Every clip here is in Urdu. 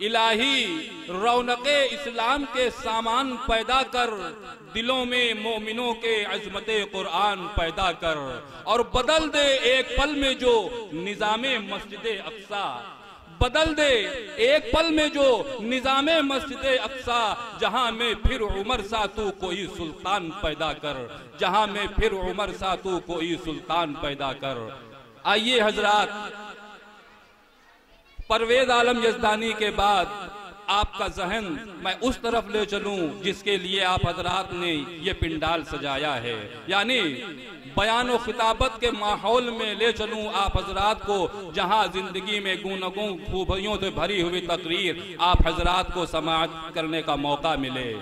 الہی رونق اسلام کے سامان پیدا کر، دلوں میں مومنوں کے عظمت قرآن پیدا کر، اور بدل دے ایک پل میں جو نظام مسجد اقصا بدل دے ایک پل میں جو نظام مسجد اقصا جہاں میں پھر عمر سا تو کوئی سلطان پیدا کر، جہاں میں پھر عمر سا تو کوئی سلطان پیدا کر۔ آئیے حضرات پرویز عالم یزدانی کے بعد آپ کا ذہن میں اس طرف لے چلوں جس کے لیے آپ حضرات نے یہ پنڈال سجایا ہے۔ یعنی بیان و خطابت کے ماحول میں لے چلوں آپ حضرات کو جہاں زندگی میں گونگوں، خوبیوں سے بھری ہوئی تقریر آپ حضرات کو سماعت کرنے کا موقع ملے۔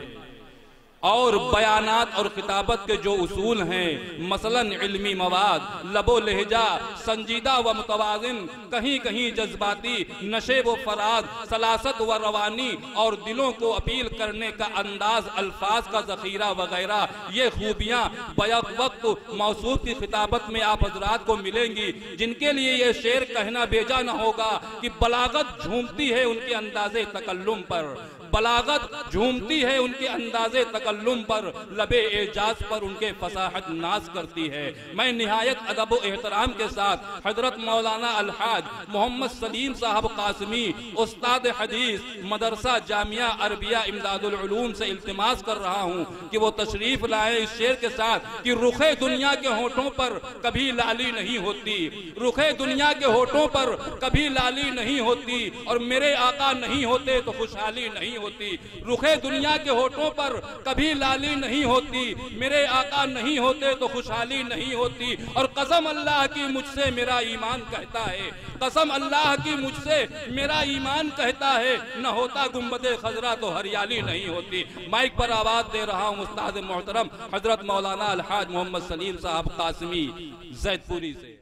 اور بیانات اور خطابت کے جو اصول ہیں، مثلا علمی مواد، لب و لہجہ، سنجیدہ و متوازن، کہیں کہیں جذباتی نشیب و فراز سلاست و روانی اور دلوں کو اپیل کرنے کا انداز، الفاظ کا ذخیرہ وغیرہ، یہ خوبیاں بیک وقت موصوف کی خطابت میں آپ حضرات کو ملیں گی۔ جن کے لیے یہ شعر کہنا بیجا نہ ہوگا کہ بلاغت جھومتی ہے ان کے انداز تکلم پر۔ بلاغت جھومتی ہے ان کے انداز تکلم پر لب اعجاز پر ان کے فصاحت ناز کرتی ہے۔ میں نہایت ادب و احترام کے ساتھ حضرت مولانا الحاج محمد سلیم صاحب قاسمی، استاد حدیث، مدرسہ جامعہ عربیہ امداد العلوم سے التماس کر رہا ہوں کہ وہ تشریف لائے اس شعر کے ساتھ کہ رخ دنیا کے ہونٹوں پر کبھی لالی نہیں ہوتی۔ رخ دنیا کے ہونٹوں پر کبھی لالی نہیں ہوتی اور میرے آقا نہیں ہوتے تو خوشحالی نہیں ہوتی ہوتی۔ رخ دنیا کے ہوٹوں پر کبھی لالی نہیں ہوتی۔ میرے آقا نہیں ہوتے تو خوشحالی نہیں ہوتی۔ اور قسم اللہ کی مجھ سے میرا ایمان کہتا ہے۔ قسم اللہ کی مجھ سے میرا ایمان کہتا ہے۔ نہ ہوتا گنبد خضرہ تو ہریالی نہیں ہوتی۔ مائک پر آواز دے رہا ہوں استاد محترم حضرت مولانا الحاج محمد سلیم صاحب قاسمی زید پوری سے۔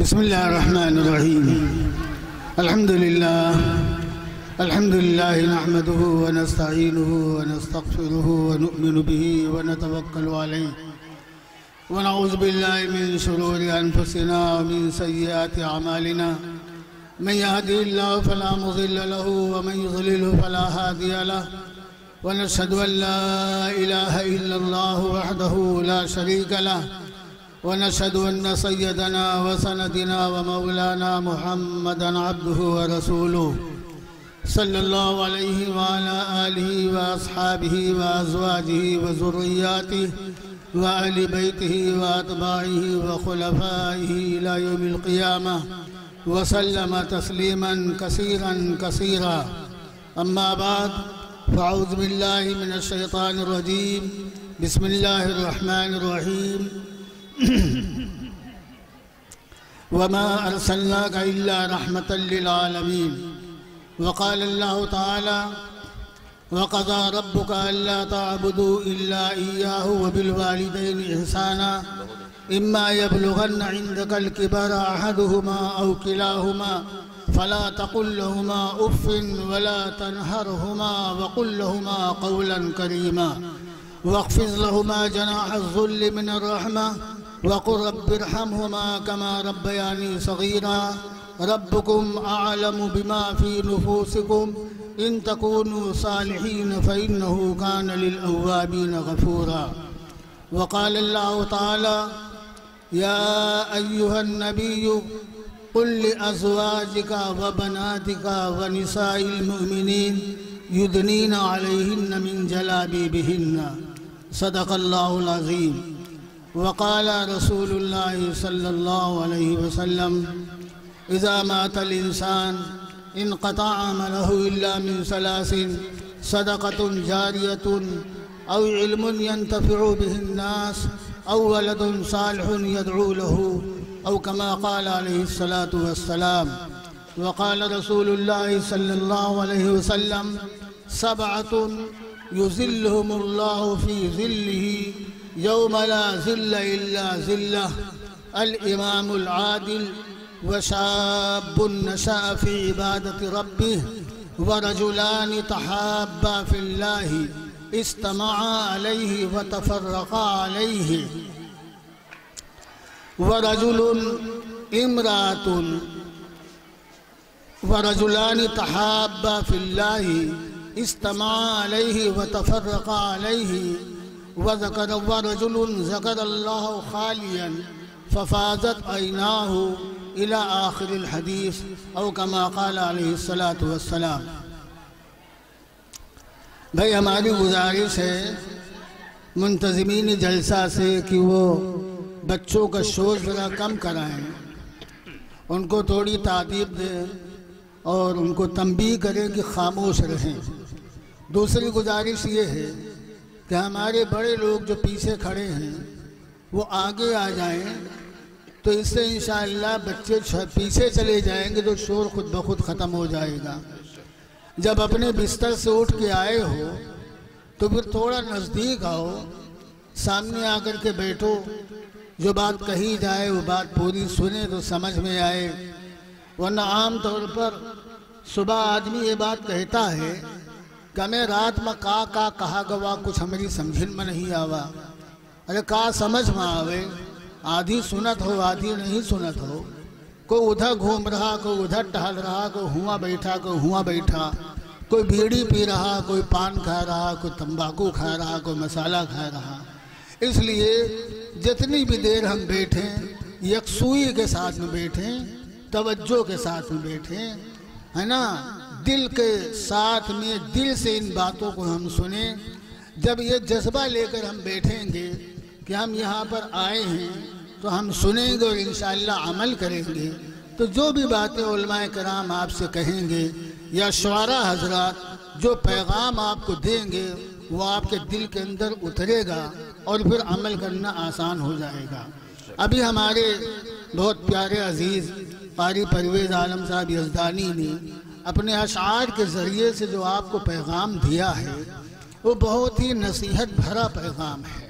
بسم اللہ الرحمن الرحیم۔ الحمدللہ۔ الحمد لله نحمده ونستعينه ونستغفره ونؤمن به ونتوكل عليه. ونعوذ بالله من شرور أنفسنا ومن سيئات أعمالنا. من يهدي الله فلا مضل له ومن يضلل فلا هادي له. ونشهد أن لا إله إلا الله وحده لا شريك له. ونشهد أن سيدنا وسندنا ومولانا محمدا عبده ورسوله. صلى الله عليه وعلى آله وأصحابه وأزواجه وذرياته وأهل بيته وأتباعه وخلفائه إلى يوم القيامة وسلم تسليما كثيرا كثيرا. أما بعد فأعوذ بالله من الشيطان الرجيم. بسم الله الرحمن الرحيم. وما أرسلناك إلا رحمة للعالمين. وقال الله تعالى وقضى ربك ألا تعبدوا إلا إياه وبالوالدين إحسانا إما يبلغن عندك الكبر أحدهما أو كلاهما فلا تقل لهما أف ولا تنهرهما وقل لهما قولا كريما. واخفض لهما جناح الذل من الرحمة وقل رب ارحمهما كما ربياني صغيرا. ربكم أعلم بما في نفوسكم. إن تكونوا صالحين فإنه كان للأوابين غفورا. وقال الله تعالى يا أيها النبي قل لأزواجك وبناتك ونساء المؤمنين يدنين عليهن من جلابيبهن. صدق الله العظيم. وقال رسول الله صلى الله عليه وسلم إذا مات الإنسان انقطع عمله إلا من ثلاث صدقة جارية أو علم ينتفع به الناس أو ولد صالح يدعو له أو كما قال عليه الصلاة والسلام. وقال رسول الله صلى الله عليه وسلم سبعة يذلهم الله في ذله يوم لا ذل إلا ذله. الإمام العادل وشاب نشأ في عبادة ربه ورجلان تحابا في الله استمعا عليه وتفرقا عليه. ورجل امرأة ورجلان تحابا فی اللہ استمع علیہ وتفرق علیہ وذکر ورجل ذکر اللہ خالیا ففازت عیناہ الى آخر الحدیث او کما قال علیہ السلام بھئی ہماری گزارش ہے منتظمین جلسہ سے کہ وہ بچوں کا شور ذرا کم کرائیں، ان کو تھوڑی تعدیب دیں اور ان کو تنبیہ کریں کہ خاموش رہیں۔ دوسری گزارش یہ ہے کہ ہمارے بڑے لوگ جو پیچھے کھڑے ہیں، وہ آگے آ جائیں تو اس سے انشاءاللہ بچے پیچھے چلے جائیں گے تو شور خود بخود ختم ہو جائے گا۔ جب اپنے بستر سے اٹھ کے آئے ہو، تو پھر تھوڑا نزدیک آؤ، سامنے آ کر کے بیٹھو۔ جو بات کہی جائے، وہ بات پوری سنے تو سمجھ میں آئے۔ ورنہ عام طور پر صبح آدمی یہ بات کہتا ہے کہ ہمیں رات میں کا کا کہا گوا کچھ ہماری سمجھن میں نہیں آوا۔ ارے کا سمجھ میں آوے۔ آدھی سنت ہو، آدھی نہیں سنت ہو۔ کوئی ادھر گھوم رہا، کوئی ادھر ٹہل رہا، کوئی ہوا بیٹھا، کوئی ہوا بیٹھا۔ کوئی بیڑی پی رہا، کوئی پان کھا رہا، کوئی تمباکو کھا رہا، کوئی مسالہ کھا رہا۔ اس لیے جتنی بھی دیر ہم بیٹھیں، یکسوئی کے ساتھ میں بیٹھیں، توجہ کے ساتھ میں بیٹھیں، ہے نا؟ دل کے ساتھ میں، دل سے ان باتوں کو ہم سنیں۔ جب یہ جذبہ لے کر ہم بیٹھیں گے کہ ہم یہاں پر آئے ہیں تو ہم سنیں گے اور انشاءاللہ عمل کریں گے۔ تو جو بھی باتیں علماء کرام آپ سے کہیں گے یا شعرا حضرات جو پیغام آپ کو دیں گے، وہ آپ کے دل کے اندر اترے گا اور پھر عمل کرنا آسان ہو جائے گا۔ ابھی ہمارے بہت پیارے عزیز قاری پرویز عالم صاحب یزدانی نے اپنے اشعار کے ذریعے سے جو آپ کو پیغام دیا ہے، وہ بہت ہی نصیحت بھرا پیغام ہے۔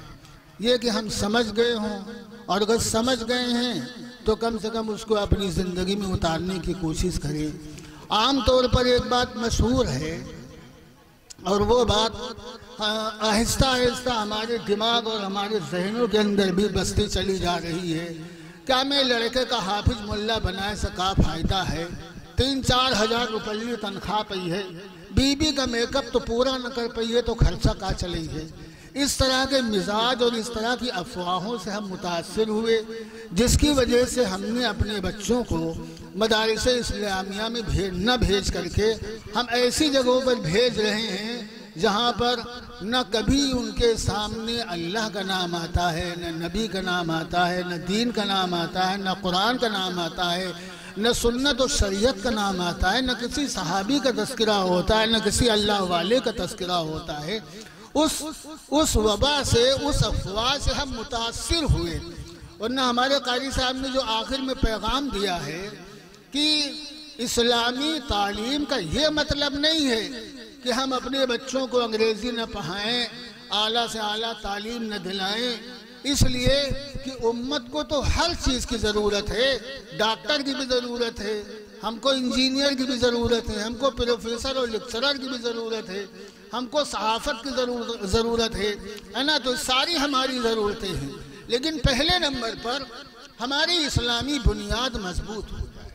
یہ کہ ہم سمجھ گئے ہوں اور اگر سمجھ گئے ہیں تو کم سے کم اس کو اپنی زندگی میں اتارنے کی کوشش کریں۔ عام طور پر ایک بات مشہور ہے اور وہ بات ہاں، آہستہ آہستہ ہمارے دماغ اور ہمارے ذہنوں کے اندر بھی بستی چلی جا رہی ہے۔ کیا میں لڑکے کا حافظ ملا بنائے سے کا فائدہ ہے؟ تین، چار ہزار روپیے تنخواہ پئی ہے۔ بی بی کا میک اپ تو پورا نہ کر پئی ہے تو خرچہ کا چلی ہے اس طرح کے مزاج اور اس طرح کی افواہوں سے ہم متاثر ہوئے، جس کی وجہ سے ہم نے اپنے بچوں کو مدارس اسلامیہ میں نہ بھیج کر کے ہم ایسی جگہوں پر بھیج رہے ہیں جہاں پر نہ کبھی ان کے سامنے اللہ کا نام آتا ہے، نہ نبی کا نام آتا ہے، نہ دین کا نام آتا ہے، نہ قرآن کا نام آتا ہے، نہ سنت و شریعت کا نام آتا ہے، نہ کسی صحابی کا تذکرہ ہوتا ہے، نہ کسی اللہ والے کا تذکرہ ہوتا ہے۔ اس اس وبا سے، اس افواہ سے ہم متاثر ہوئے۔ ورنہ ہمارے قاری صاحب نے جو آخر میں پیغام دیا ہے کہ اسلامی تعلیم کا یہ مطلب نہیں ہے کہ ہم اپنے بچوں کو انگریزی نہ پڑھائیں، اعلیٰ سے اعلیٰ تعلیم نہ دلائیں۔ اس لیے کہ امت کو تو ہر چیز کی ضرورت ہے، ڈاکٹر کی بھی ضرورت ہے، ہم کو انجینئر کی بھی ضرورت ہے، ہم کو پروفیسر اور لیکچرر کی بھی ضرورت ہے۔ ہم کو صحافت کی ضرورت ہے۔ نا؟ تو ساری ہماری ضرورتیں ہیں۔ لیکن پہلے نمبر پر ہماری اسلامی بنیاد مضبوط ہو جائے۔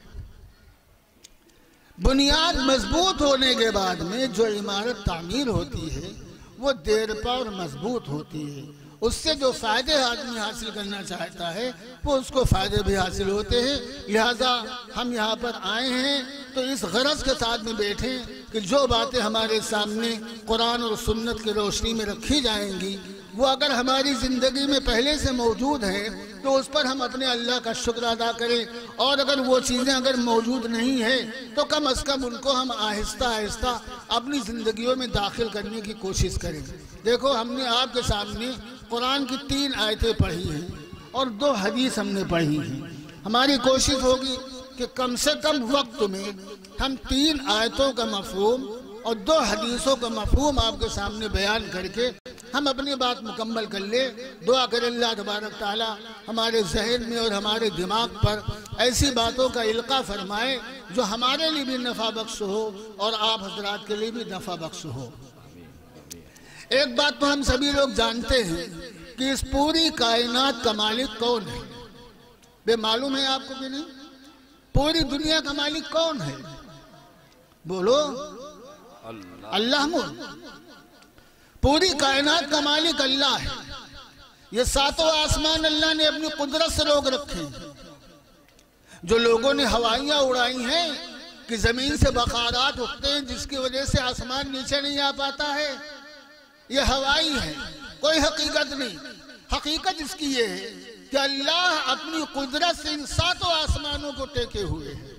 بنیاد مضبوط ہونے کے بعد میں جو عمارت تعمیر ہوتی ہے، وہ دیر پر مضبوط ہوتی ہے۔ اس سے جو فائدے آدمی حاصل کرنا چاہتا ہے، وہ اس کو فائدے بھی حاصل ہوتے ہیں۔ لہٰذا ہم یہاں پر آئے ہیں تو اس غرض کے ساتھ میں بیٹھیں کہ جو باتیں ہمارے سامنے قرآن اور سنت کی روشنی میں رکھی جائیں گی، وہ اگر ہماری زندگی میں پہلے سے موجود ہیں تو اس پر ہم اپنے اللہ کا شکر ادا کریں۔ اور اگر وہ چیزیں اگر موجود نہیں ہیں تو کم از کم ان کو ہم آہستہ آہستہ اپنی زندگیوں میں داخل کرنے کی کوشش کریں۔ دیکھو، ہم نے آپ کے سامنے قرآن کی تین آیتیں پڑھی ہیں اور دو حدیث ہم نے پڑھی ہیں۔ ہماری کوشش ہوگی کہ کم سے کم وقت میں ہم تین آیتوں کا مفہوم اور دو حدیثوں کا مفہوم آپ کے سامنے بیان کر کے ہم اپنی بات مکمل کر لیں۔ دعا کر اللہ تبارک تعالی ہمارے ذہن میں اور ہمارے دماغ پر ایسی باتوں کا علقہ فرمائے جو ہمارے لیے بھی نفع بخش ہو اور آپ حضرات کے لیے بھی نفع بخش ہو۔ ایک بات تو ہم سبھی لوگ جانتے ہیں کہ اس پوری کائنات کا مالک کون ہے؟ بے معلوم ہے آپ کو کہ نہیں؟ پوری دنیا کا مالک کون ہے؟ بولو۔ اللہ پوری کائنات کا مالک اللہ ہے۔ یہ ساتوں آسمان اللہ نے اپنی قدرت سے روک رکھے ہیں۔ جو لوگوں نے ہوائیاں اڑائی ہیں کہ زمین سے بخارات اٹھتے ہیں، جس کی وجہ سے آسمان نیچے نہیں آ پاتا ہے یہ ہوائی ہے، کوئی حقیقت نہیں۔ حقیقت اس کی یہ ہے کہ اللہ اپنی قدرت سے ان ساتوں آسمانوں کو ٹیکے ہوئے ہیں۔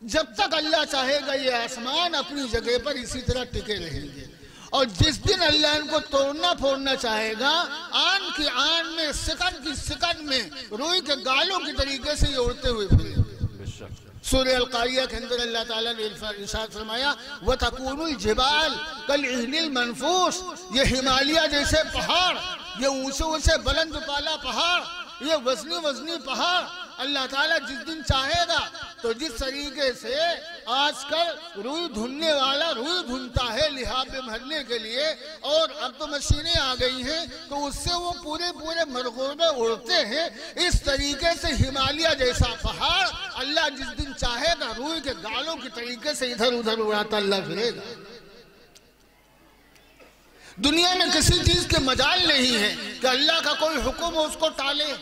جب تک اللہ چاہے گا یہ آسمان اپنی جگہ پر اسی طرح ٹکے رہیں گے۔ اور جس دن اللہ ان کو توڑنا پھوڑنا چاہے گا، آن کی آن میں، سکن کی سکن میں، روئی کے گالوں کی طریقے سے یہ اڑتے ہوئے پھریں گے سورہ القاریہ کے اندر اللہ تعالیٰ نے ارشاد فرمایا، وَتَكُونُ الْجِبَالِ كَالْعِهْنِ الْمَنْفُوسِ۔ یہ ہمالیہ جیسے پہاڑ، یہ اونچے اونچے بلند پالا پہاڑ، یہ وزنی وزنی پہاڑ۔ اللہ تعالیٰ جس دن چاہے گا تو جس طریقے سے آج کل روئی دھننے والا روئی دھنتا ہے لحاظ بھرنے کے لیے، اور اب تو مشینیں آ گئی ہیں تو اس سے وہ پورے پورے مرغوبے اڑتے ہیں۔ اس طریقے سے ہمالیہ جیسا پہاڑ اللہ جس دن چاہے گا روئی کے گالوں کی طریقے سے ادھر ادھر اڑاتا اللہ پھرے گا۔ دنیا میں کسی چیز کے مجال نہیں ہے کہ اللہ کا کوئی حکم اس کو ٹالے۔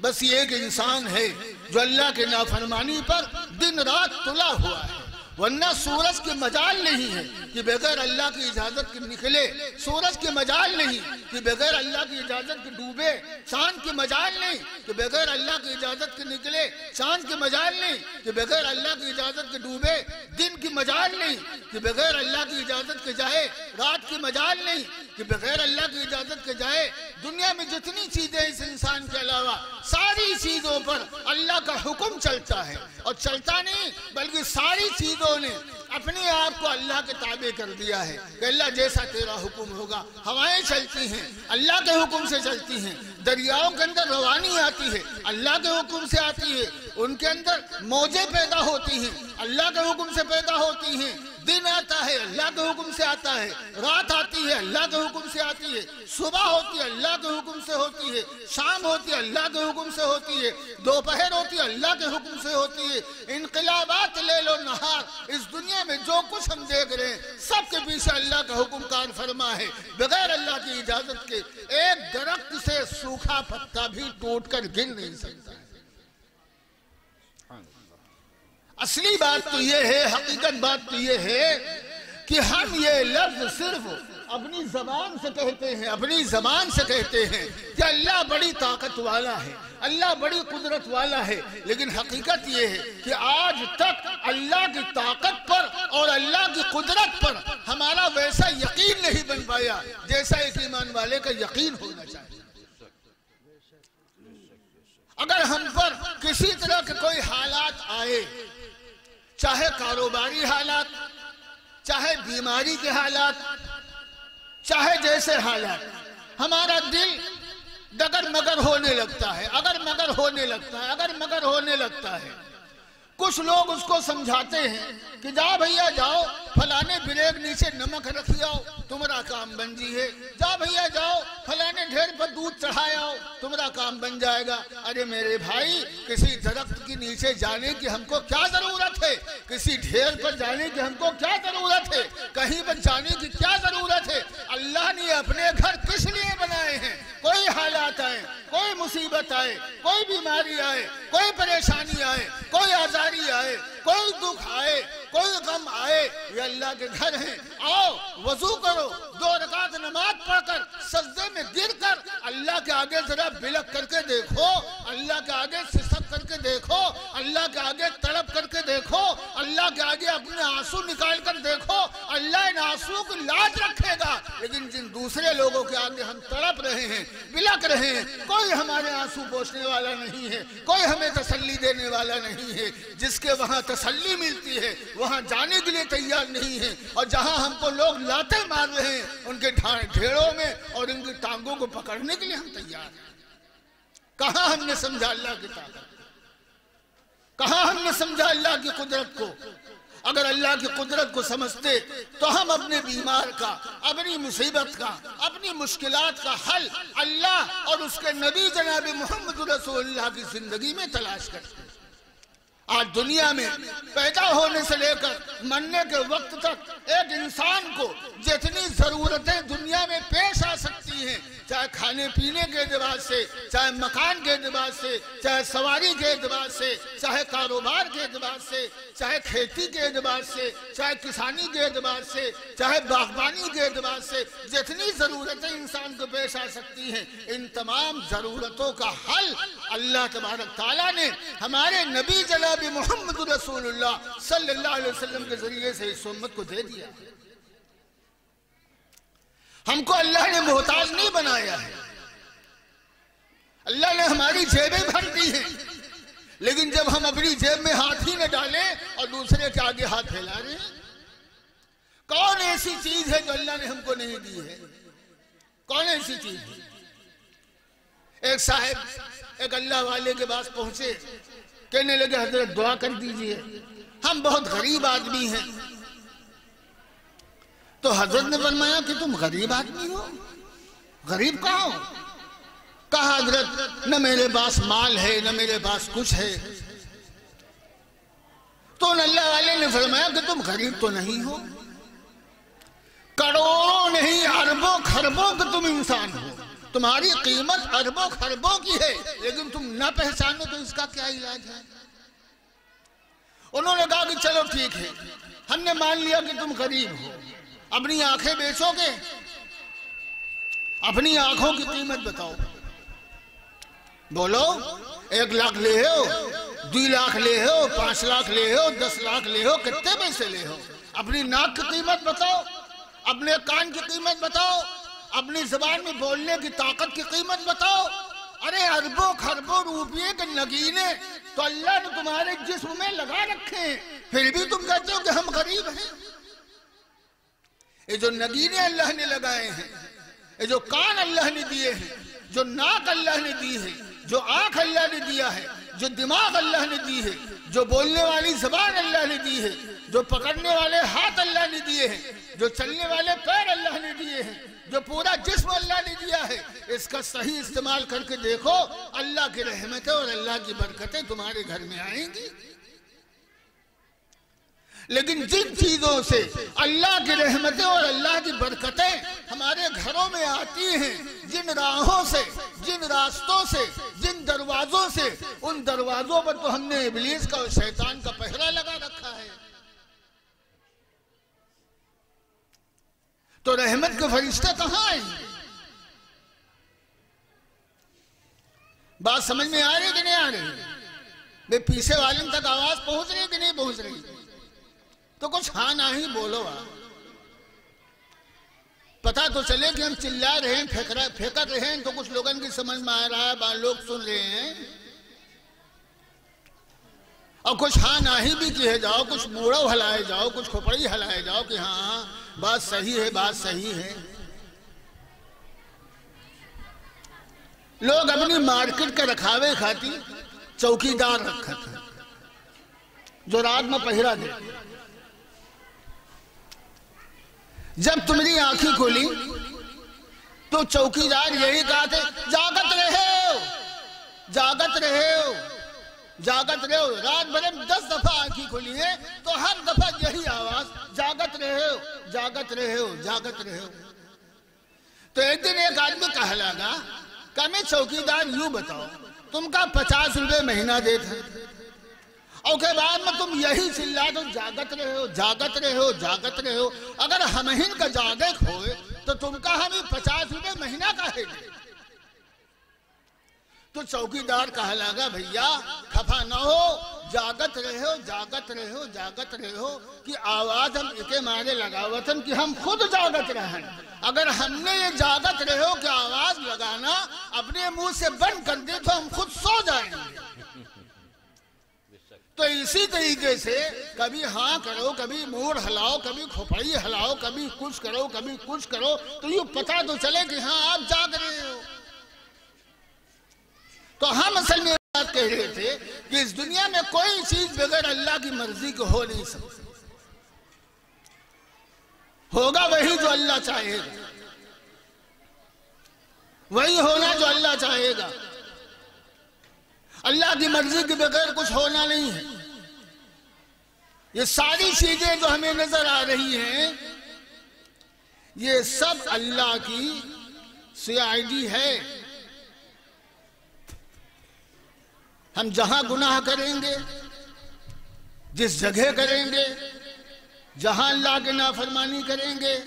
بس یہ ایک انسان ہے جو اللہ کے نافرمانی پر دن رات تلا ہوا ہے۔ ورنہ سورج کے مجال نہیں ہے کہ بغیر اللہ کی اجازت کے نکلے، سورج کے مجال نہیں کہ بغیر اللہ کی اجازت کے ڈوبے چاند کے مجال نہیں کہ بغیر اللہ کی اجازت کے نکلے چاند کے مجال نہیں کہ بغیر اللہ کی اجازت کے ڈوبے، دن کی مجال نہیں کہ بغیر اللہ کی اجازت کے جائے، رات کی مجال نہیں کہ بغیر اللہ کی اجازت کے جائے۔ دنیا میں جتنی چیزیں اس انسان کے علاوہ ساری چیزوں پر اللہ کا حکم چلتا ہے، اور چلتا نہیں بلکہ ساری چیزوں نے اپنے آپ کو اللہ کے تابع کر دیا ہے کہ اللہ جیسا تیرا حکم ہوگا، ہوائیں چلتی ہیں، اللہ کے حکم سے چلتی ہیں، دریاؤں کے اندر روانی آتی ہے، اللہ کے حکم سے آتی ہے، ان کے اندر موجیں پیدا ہوتی ہیں، اللہ کے حکم سے پیدا ہوتی ہیں دن آتا ہے، اللہ کے حکم سے آتا ہے۔ رات آتی ہے، اللہ کے حکم سے آتی ہے۔ صبح ہوتی ہے، اللہ کے حکم سے ہوتی ہے۔ شام ہوتی ہے، اللہ کے حکم سے ہوتی ہے۔ دوپہر ہوتی ہے، اللہ کے حکم سے ہوتی ہے۔ انقلابات لے لو نہار۔ اس دنیا میں جو کچھ ہم دیکھ رہے ہیں، سب کے پیچھے اللہ کا حکم کار فرما ہے۔ بغیر اللہ کی اجازت کے، ایک درخت سے سوکھا پتا بھی ٹوٹ کر گر نہیں سکتا۔ اصلی بات تو یہ ہے، حقیقت بات تو یہ ہے کہ ہم یہ لفظ صرف اپنی زبان سے کہتے ہیں، اپنی زبان سے کہتے ہیں کہ اللہ بڑی طاقت والا ہے، اللہ بڑی قدرت والا ہے۔ لیکن حقیقت یہ ہے کہ آج تک اللہ کی طاقت پر اور اللہ کی قدرت پر ہمارا ویسا یقین نہیں بن پایا جیسا ایک ایمان والے کا یقین ہونا چاہیے۔ اگر ہم پر کسی طرح کے کوئی حالات آئے چاہے کاروباری حالات، چاہے بیماری کے حالات، چاہے جیسے حالات، ہمارا دل ڈگر مگر ہونے لگتا ہے، اگر مگر ہونے لگتا ہے، اگر مگر ہونے لگتا ہے۔ کچھ لوگ اس کو سمجھاتے ہیں کہ جا بھیا جاؤ، فلانے بریک نیچے نمک رکھی آؤ تمہارا کام بن جی ہے۔ جا بھیا جاؤ، فلانے ڈھیر پر دودھ چڑھائے آؤ، تمہارا کام بن جائے گا۔ ارے میرے بھائی، کسی درخت کے نیچے جانے کی ہم کو کیا ضرورت ہے؟ کسی ڈھیر پر جانے کی ہم کو کیا ضرورت ہے؟ کہیں پر جانے کی کیا ضرورت ہے؟ اللہ نے اپنے گھر کس لیے بنائے ہیں؟ کوئی حالات آئے، کوئی مصیبت آئے، کوئی بیماری آئے، کوئی پریشانی آئے، کوئی آزاد آزاری آئے، کوئی دکھ آئے، کوئی غم آئے، یہ اللہ کے گھر ہیں۔ آؤ، وضو کرو، دو رکعت نماز پڑھ کر سجدے میں گر کر اللہ کے آگے ذرا بلک کر کے دیکھو، اللہ کے آگے سسک کر کے دیکھو، اللہ کے آگے تڑپ کر کے دیکھو، اللہ کے آگے اپنے آنسو نکال کر دیکھو، اللہ ان آنسو کو لاج رکھے گا۔ لیکن جن دوسرے لوگوں کے آگے ہم تڑپ رہے ہیں، بلک رہے ہیں، کوئی ہمارے آنسو پوچھنے والا نہیں ہے، کوئی ہمیں تسلی دینے والا نہیں ہے۔ جس کے وہاں تسلی ملتی ہے، وہاں جانے کے لیے تیار نہیں ہے۔ اور جہاں ہم کو لوگ لاتے مار رہے ہیں، ان کے ڈھیڑوں میں اور ان کی ٹانگوں کو پکڑنے کے لیے ہم تیار ہیں۔ کہاں ہم نے سمجھا اللہ کی طاقت؟ کہاں ہم نے سمجھا اللہ کی قدرت کو؟ اگر اللہ کی قدرت کو سمجھتے تو ہم اپنے بیمار کا، اپنی مصیبت کا، اپنی مشکلات کا حل اللہ اور اس کے نبی جناب محمد رسول اللہ کی زندگی میں تلاش کرتے آج دنیا میں پیدا ہونے سے لے کر مرنے کے وقت تک ایک انسان کو جتنی ضرورتیں دنیا میں پیش آ سکتی ہیں چاہے کھانے پینے کے اعتبار سے، چاہے مکان کے اعتبار سے، چاہے سواری کے اعتبار سے، چاہے کاروبار کے اعتبار سے، چاہے کھیتی کے اعتبار سے، چاہے کسانی کے اعتبار سے، چاہے باغبانی کے اعتبار سے، جتنی ضرورتیں انسان کو پیش آ سکتی ہیں، ان تمام ضرورتوں کا حل اللہ تبارک تعالیٰ نے ہمارے نبی جناب محمد رسول اللہ صلی اللہ علیہ وسلم کے ذریعے سے اس امت کو دے دیا۔ ہم کو اللہ نے محتاج نہیں بنایا ہے۔ اللہ نے ہماری جیبیں بھر دی ہیں۔ لیکن جب ہم اپنی جیب میں ہاتھ ہی نہ ڈالیں اور دوسرے کے آگے ہاتھ پھیلا رہے ہیں، کون ایسی چیز ہے جو اللہ نے ہم کو نہیں دی ہے؟ کون ایسی چیز ہے؟ ایک صاحب ایک اللہ والے کے پاس پہنچے، کہنے لگے، حضرت دعا کر دیجیے۔ ہم بہت غریب آدمی ہیں۔ تو حضرت نے فرمایا کہ تم غریب آدمی ہو۔ غریب کہاں ہو؟ کہا حضرت، نہ میرے پاس مال ہے، نہ میرے پاس کچھ ہے۔ تو اللہ والے نے فرمایا کہ تم غریب تو نہیں ہو۔ کروڑوں نہیں، اربوں خربوں کے تم انسان ہو۔ تمہاری قیمت اربوں خربوں کی ہے، لیکن تم نہ پہچانو تو اس کا کیا علاج ہے۔ انہوں نے کہا کہ چلو ٹھیک ہے۔ ہم نے مان لیا کہ تم غریب ہو۔ اپنی آنکھیں بیچو گے؟ اپنی آنکھوں کی قیمت بتاؤ۔ بولو، ایک لاکھ لے ہو دو لاکھ لے ہو، پانچ لاکھ لے ہو، دس لاکھ لے ہو، کتنے پیسے لے ہو؟ اپنی ناک کی قیمت بتاؤ، اپنے کان کی قیمت بتاؤ، اپنی زبان میں بولنے کی طاقت کی قیمت بتاؤ۔ ارے، اربوں خربوں روپیے کے نگینے تو اللہ نے تمہارے جسم میں لگا رکھے ہیں۔ پھر بھی تم کہتے ہو کہ ہم غریب ہیں۔ یہ جو نگینے اللہ نے لگائے ہیں، یہ جو کان اللہ نے دیے ہیں، جو ناک اللہ نے دی ہے، جو آنکھ اللہ نے دیا ہے، جو دماغ اللہ نے دی ہے، جو بولنے والی زبان اللہ نے دی ہے، جو پکڑنے والے ہاتھ اللہ نے دیے ہیں، جو چلنے والے پیر اللہ نے دیے ہیں، جو پورا جسم اللہ نے دیا ہے، اس کا صحیح استعمال کر کے دیکھو، اللہ کی رحمتیں اور اللہ کی برکتیں تمہارے گھر میں آئیں گی۔ لیکن جن چیزوں سے اللہ کی رحمتیں اور اللہ کی برکتیں ہمارے گھروں میں آتی ہیں، جن راہوں سے، جن راستوں سے، جن دروازوں سے، ان دروازوں پر تو ہم نے ابلیس کا اور شیطان کا پہرا لگا رکھا ہے۔ تو رحمت کے فرشتے کہاں آئیں گے بات سمجھ میں آ رہی کہ نہیں آ رہی؟ بے پیچھے والن تک آواز پہنچ رہی کہ نہیں پہنچ رہی؟ تو کچھ ہاں نہ ہی بولو آ پتا تو چلے کہ ہم چلا رہے ہیں پھیکر رہے ہیں، تو کچھ لوگوں کی سمجھ میں آ رہا ہے بار لوگ سن رہے ہیں۔ اور کچھ ہاں نہ ہی بھی کہے جاؤ، کچھ موڑو ہلائے جاؤ، کچھ کھوپڑی ہلائے جاؤ کہ ہاں بات صحیح ہے، بات صحیح ہے۔ لوگ اپنی مارکیٹ کا رکھاوے کھاتی چوکی دار رکھا تھا۔ جو رات میں پہرا دے۔ جب تمہاری آنکھیں کھولی تو چوکی دار یہی کہا تھے، جاگت رہے ہو، جاگت رہے ہو، جاگت رہے ہو۔ رات بھرے دس دفعہ آنکھیں کھولی ہیں تو ہر دفعہ یہی آواز، جاگت رہے ہو، جاگت رہے ہو، جاگت رہے ہو۔ تو ایک دن ایک آدمی کہا لگا کہ میں چوکی دار یوں بتاؤ، تم کا پچاس روپے مہینہ دیتا اور کے بعد میں تم یہی چلا تو جاگت رہے ہو، جاگت رہے ہو، جاگت رہے ہو۔ اگر ہم ہن کا جاگت ہوئے، تو تم کا ہمیں پچاس روپے مہینہ کا ہے۔ تو چوکی دار کہا لگا، بھیا، خفا نہ ہو، جاگت رہے ہو، جاگت رہے ہو، جاگت رہے ہو کہ آواز ہم اکے مارے لگاوتن کہ ہم خود جاگت رہیں اگر ہم نے یہ جاگت رہے ہو کہ آواز لگانا اپنے منہ سے بند کر دے تو ہم خود سو جائیں گے۔ تو اسی طریقے سے کبھی ہاں کرو، کبھی موڑ ہلاؤ، کبھی کھوپڑی ہلاؤ، کبھی کچھ کرو، کبھی کچھ کرو، تو یہ پتا تو چلے کہ ہاں آپ جاگ رہے ہو۔ تو ہم اصل میں بات کہہ رہے تھے کہ اس دنیا میں کوئی چیز بغیر اللہ کی مرضی کو ہو نہیں سکتی۔ ہوگا وہی جو اللہ چاہے گا۔ وہی ہونا جو اللہ چاہے گا۔ اللہ کی مرضی کے بغیر کچھ ہونا نہیں ہے۔ یہ ساری چیزیں جو ہمیں نظر آ رہی ہیں، یہ سب اللہ کی سی آئی ڈی ہے۔ ہم جہاں گناہ کریں گے، جس جگہ کریں گے، جہاں اللہ کے نافرمانی کریں گے،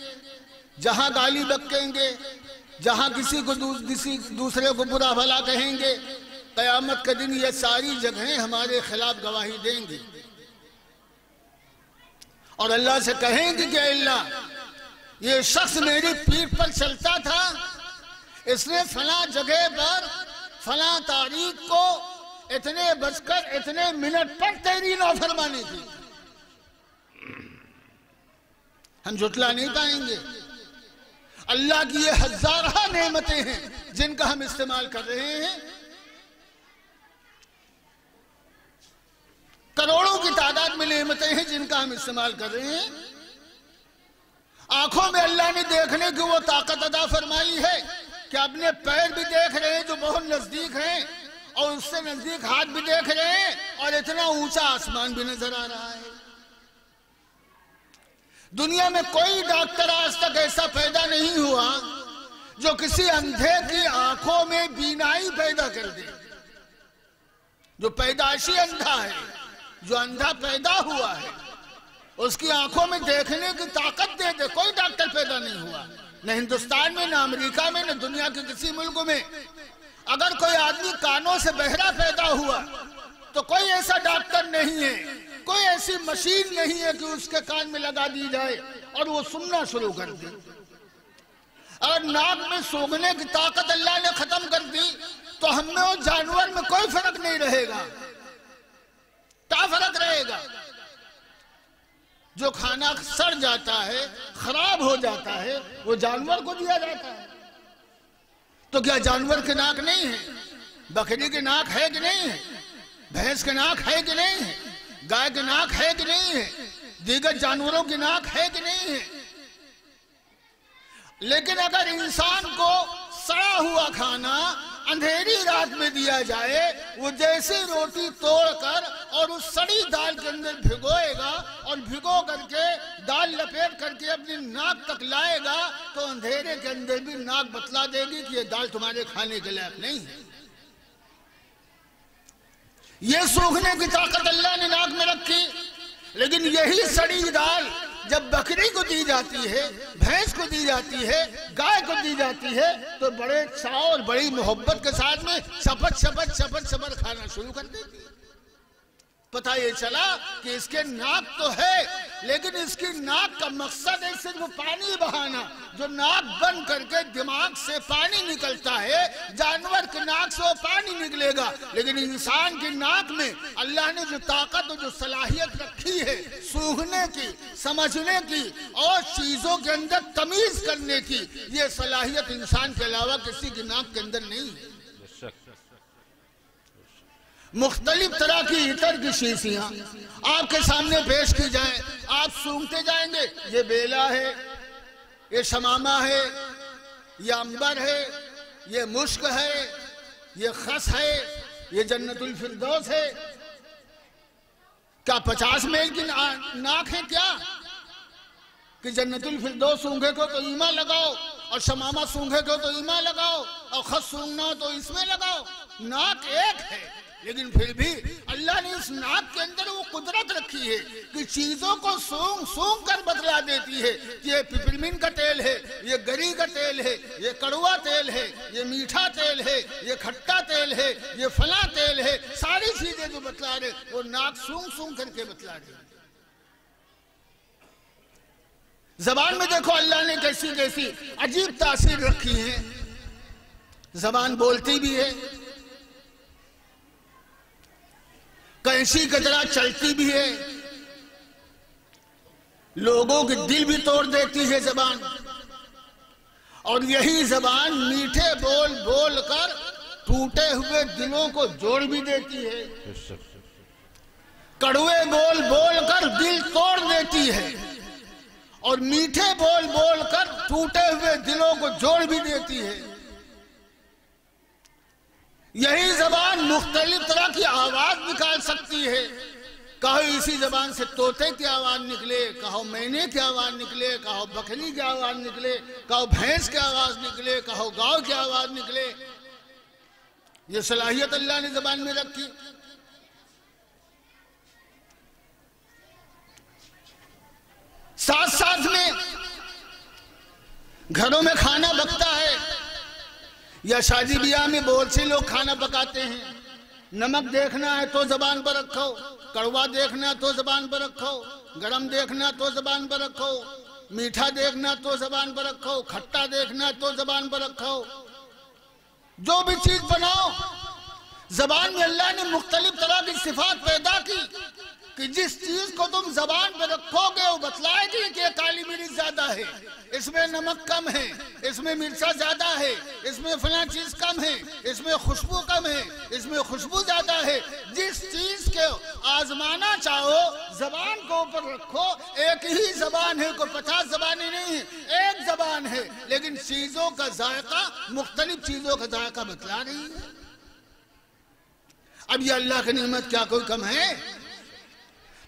جہاں گالی بکیں گے، جہاں کسی کو کسی دوسرے کو برا بھلا کہیں گے قیامت کے دن یہ ساری جگہیں ہمارے خلاف گواہی دیں گے اور اللہ سے کہیں گے کہ اللہ، یہ شخص میری پیٹ پر چلتا تھا، اس نے فلاں جگہ پر، فلاں تاریخ کو اتنے بج کر، اتنے منٹ پر تیری نافرمانی تھی ہم جھٹلا نہیں پائیں گے۔ اللہ کی یہ ہزارہ نعمتیں ہیں جن کا ہم استعمال کر رہے ہیں۔ کروڑوں کی تعداد میں نعمتیں ہیں جن کا ہم استعمال کر رہے ہیں۔ آنکھوں میں اللہ نے دیکھنے کی وہ طاقت ادا فرمائی ہے کہ اپنے پیر بھی دیکھ رہے ہیں جو بہت نزدیک ہیں اور اس سے نزدیک ہاتھ بھی دیکھ رہے ہیں اور اتنا اونچا آسمان بھی نظر آ رہا ہے۔ دنیا میں کوئی ڈاکٹر آج تک ایسا پیدا نہیں ہوا جو کسی اندھے کی آنکھوں میں بینائی پیدا کر دے، جو پیدائشی اندھا ہے۔ جو اندھا پیدا ہوا ہے، اس کی آنکھوں میں دیکھنے کی طاقت دے دے، کوئی ڈاکٹر پیدا نہیں ہوا۔ نہ ہندوستان میں، نہ امریکہ میں، نہ دنیا کے کسی ملک میں۔ اگر کوئی آدمی کانوں سے بہرا پیدا ہوا، تو کوئی ایسا ڈاکٹر نہیں ہے، کوئی ایسی مشین نہیں ہے کہ اس کے کان میں لگا دی جائے اور وہ سننا شروع کر دے۔ اگر ناک میں سوگنے کی طاقت اللہ نے ختم کر دی، تو ہم میں اور جانور میں کوئی فرق نہیں رہے گا۔ کیا فرق رہے گا۔ جو کھانا سڑ جاتا ہے، خراب ہو جاتا ہے، وہ جانور کو دیا جاتا ہے۔ تو کیا جانور کے ناک نہیں ہے بکری کے ناک ہے کہ نہیں ہے بھینس کے ناک ہے کہ نہیں ہے گائے کے ناک ہے کہ نہیں ہے دیگر جانوروں کی ناک ہے کہ نہیں ہے لیکن اگر انسان کو سڑا ہوا کھانا اندھیری رات میں دیا جائے، وہ جیسے روٹی توڑ کر اور اس سڑی دال کے اندر بھگوئے گا اور بھگو کر کے دال لپیٹ کر کے اپنی ناک تک لائے گا تو اندھیرے کے اندر بھی ناک بتلا دے گی کہ یہ دال تمہارے کھانے کے لائق نہیں ہے۔ یہ سوکھنے کی طاقت اللہ نے ناک میں رکھی، لیکن یہی سڑی دال جب بکری کو دی جاتی ہے، بھینس کو دی جاتی ہے، گائے کو دی جاتی ہے، تو بڑے چاؤ اور بڑی محبت کے ساتھ میں چپٹ چپٹ چپٹ چپٹ کھانا شروع کر دیتی ہے۔ پتہ یہ چلا کہ اس کے ناک تو ہے، لیکن اس کی ناک کا مقصد ہے صرف پانی بہانا۔ جو ناک بند کر کے دماغ سے پانی نکلتا ہے، جانور کے ناک سے وہ پانی نکلے گا۔ لیکن انسان کی ناک میں اللہ نے جو طاقت اور جو صلاحیت رکھی ہے سوہنے کی، سمجھنے کی اور چیزوں کے اندر تمیز کرنے کی، یہ صلاحیت انسان کے علاوہ کسی کی ناک کے اندر نہیں ہے۔ مختلف طرح کی عطر کی شیشیاں آپ کے سامنے پیش کی جائیں، آپ سونگتے جائیں گے۔ یہ بیلا ہے، یہ شمامہ ہے، یہ امبر ہے، یہ مشک ہے، یہ خس ہے، یہ جنت الفردوس ہے۔ کیا پچاس میل کی ناک ہے کیا؟ کہ جنت الفردوس سونگے کو تو ایمہ لگاؤ، اور شمامہ سونگے کو تو ایمہ لگاؤ، اور خس سونگنا تو اس میں لگاؤ۔ ناک ایک ہے۔ لیکن پھر بھی اللہ نے اس ناک کے اندر وہ قدرت رکھی ہے کہ چیزوں کو سونگ سونگ کر بدلا دیتی ہے یہ پپرمین کا تیل ہے، یہ گری کا تیل ہے، یہ کڑوا تیل ہے، یہ میٹھا تیل ہے، یہ کھٹا تیل ہے، یہ فلاں تیل ہے، ساری چیزیں جو بتلا رہے وہ ناک سونگ سونگ کر کے بتلا رہے زبان میں دیکھو اللہ نے کیسی کیسی عجیب تاثیر رکھی ہے زبان بولتی بھی ہے کینسی کی طرح چلتی بھی ہے۔ لوگوں کے دل بھی توڑ دیتی ہے زبان۔ اور یہی زبان میٹھے بول بول کر ٹوٹے ہوئے دلوں کو جوڑ بھی دیتی ہے۔ کڑوے بول بول کر دل توڑ دیتی ہے۔ اور میٹھے بول بول کر ٹوٹے ہوئے دلوں کو جوڑ بھی دیتی ہے۔ یہی زبان مختلف طرح کی آواز نکال سکتی ہے۔ کہو اسی زبان سے توتے کی آواز نکلے، کہو مینے کی آواز نکلے، کہو بکری کی آواز نکلے، کہو بھینس کی آواز نکلے، کہو گاؤں کی آواز نکلے۔ یہ صلاحیت اللہ نے زبان میں رکھی۔ ساتھ ساتھ میں گھروں میں کھانا پکتا ہے۔ یا شادی بیاہ میں بہت سے لوگ کھانا پکاتے ہیں۔ نمک دیکھنا ہے تو زبان پر رکھو، کڑوا دیکھنا تو زبان پر رکھو، گرم دیکھنا تو زبان پر رکھو، میٹھا دیکھنا تو زبان پر رکھو، کھٹا دیکھنا تو زبان پر رکھو۔ جو بھی چیز بناؤ، زبان میں اللہ نے مختلف طرح کی صفات پیدا کی۔ کہ جس چیز کو تم زبان پہ رکھو گے، وہ بتلائے گی کہ کالی مرچ زیادہ ہے۔ اس میں نمک کم ہے، اس میں مرچا زیادہ ہے، اس میں فلاں چیز کم ہے، اس میں خوشبو کم ہے، اس میں خوشبو زیادہ ہے۔ جس چیز کے آزمانا چاہو، زبان کو اوپر رکھو۔ ایک ہی زبان ہے، کوئی پچاس زبانیں نہیں ہے ایک زبان ہے۔ لیکن چیزوں کا ذائقہ، مختلف چیزوں کا ذائقہ بتلا رہی ہے۔ اب یہ اللہ کی نعمت کیا کوئی کم ہے؟